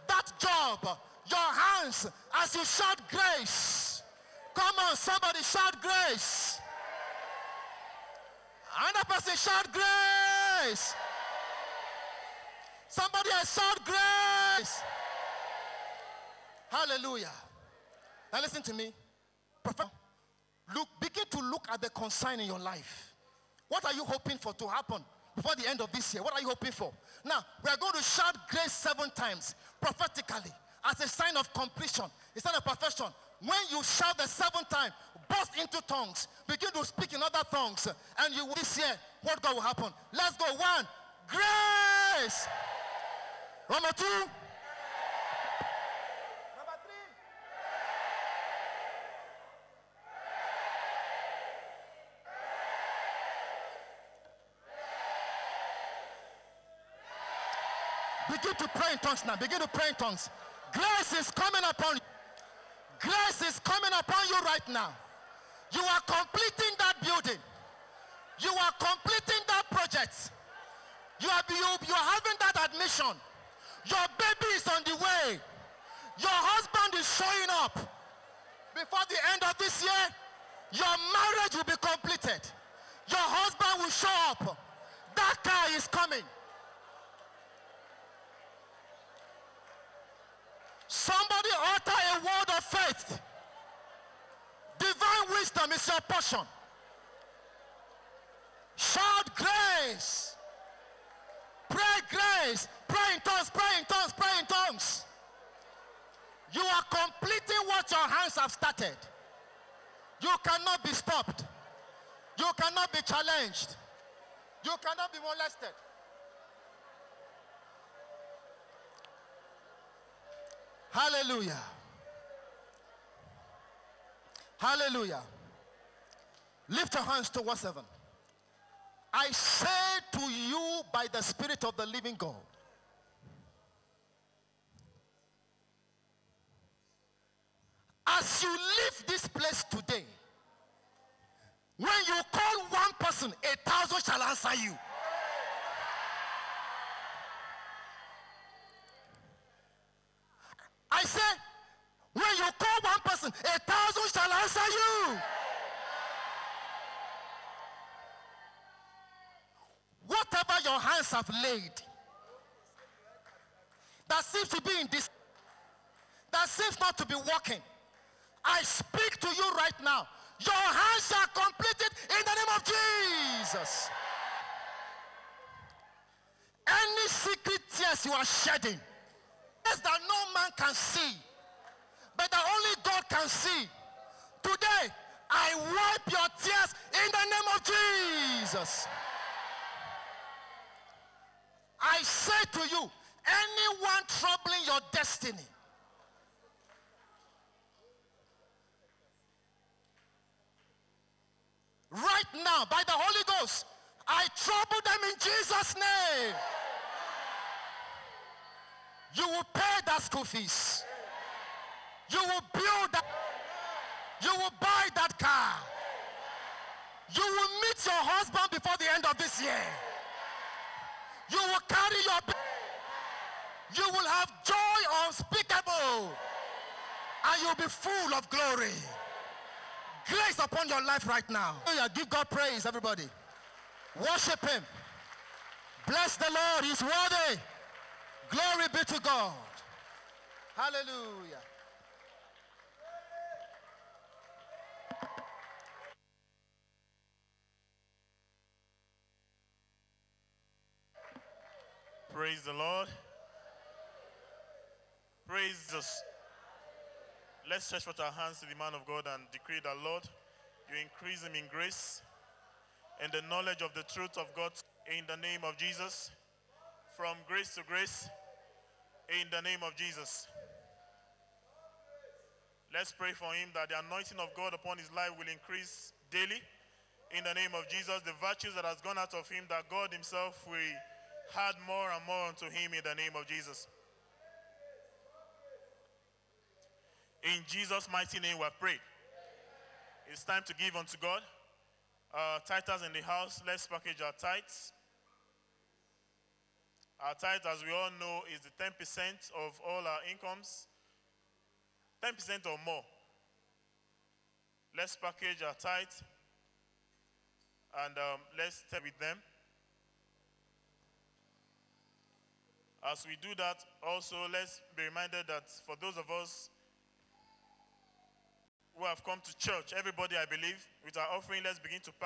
that job. Your hands as you shout grace. Come on, somebody shout grace. Another person shout grace. Somebody else shout grace. Hallelujah. Now listen to me. Look, begin to look at the concern in your life. What are you hoping for to happen before the end of this year? What are you hoping for? Now, we are going to shout grace seven times prophetically as a sign of completion, a sign of perfection. When you shout the seventh time, burst into tongues, begin to speak in other tongues, and you this year, what God will happen? Let's go. One, grace. Number two. Begin to pray in tongues now. Begin to pray in tongues. Grace is coming upon you. Grace is coming upon you right now. You are completing that building. You are completing that project. You are, you, you are having that admission. Your baby is on the way. Your husband is showing up. Before the end of this year, your marriage will be completed. Your husband will show up. That car is coming. Somebody utter a word of faith. Divine wisdom is your portion. Shout grace. Pray grace. Pray in tongues, pray in tongues, pray in tongues. You are completing what your hands have started. You cannot be stopped. You cannot be challenged. You cannot be molested. Hallelujah. Hallelujah. Lift your hands towards heaven. I say to you by the Spirit of the living God. As you leave this place today, when you call one person, a thousand shall answer you. I say, when you call one person, a thousand shall answer you. Whatever your hands have laid, that seems to be in this, that seems not to be working. I speak to you right now. Your hands are completed in the name of Jesus. Any secret tears you are shedding, tears that no man can see, but that only God can see. Today, I wipe your tears in the name of Jesus. I say to you, anyone troubling your destiny, right now by the Holy Ghost, I trouble them in Jesus' name. You will pay that school fees. You will build that. You will buy that car. You will meet your husband before the end of this year. You will carry your. You will have joy unspeakable. And you'll be full of glory grace upon your life right now. Give God praise, everybody. Worship Him. Bless the Lord. He's worthy. Glory be to God. Hallelujah. Praise the Lord. Praise Jesus. Let's stretch forth our hands to the man of God and decree that, Lord, you increase him in grace and the knowledge of the truth of God in the name of Jesus. From grace to grace in the name of Jesus. Let's pray for him that the anointing of God upon his life will increase daily in the name of Jesus. The virtues that has gone out of him, that God himself will add more and more unto him in the name of Jesus. In Jesus' mighty name, we pray. It's time to give unto God. Uh, in the house, let's package our tithes. Our tithe, as we all know, is the 10% of all our incomes. 10% or more. Let's package our tithe and um, let's stay with them. As we do that, also let's be reminded that for those of us who have come to church, everybody, I believe, with our offering, let's begin to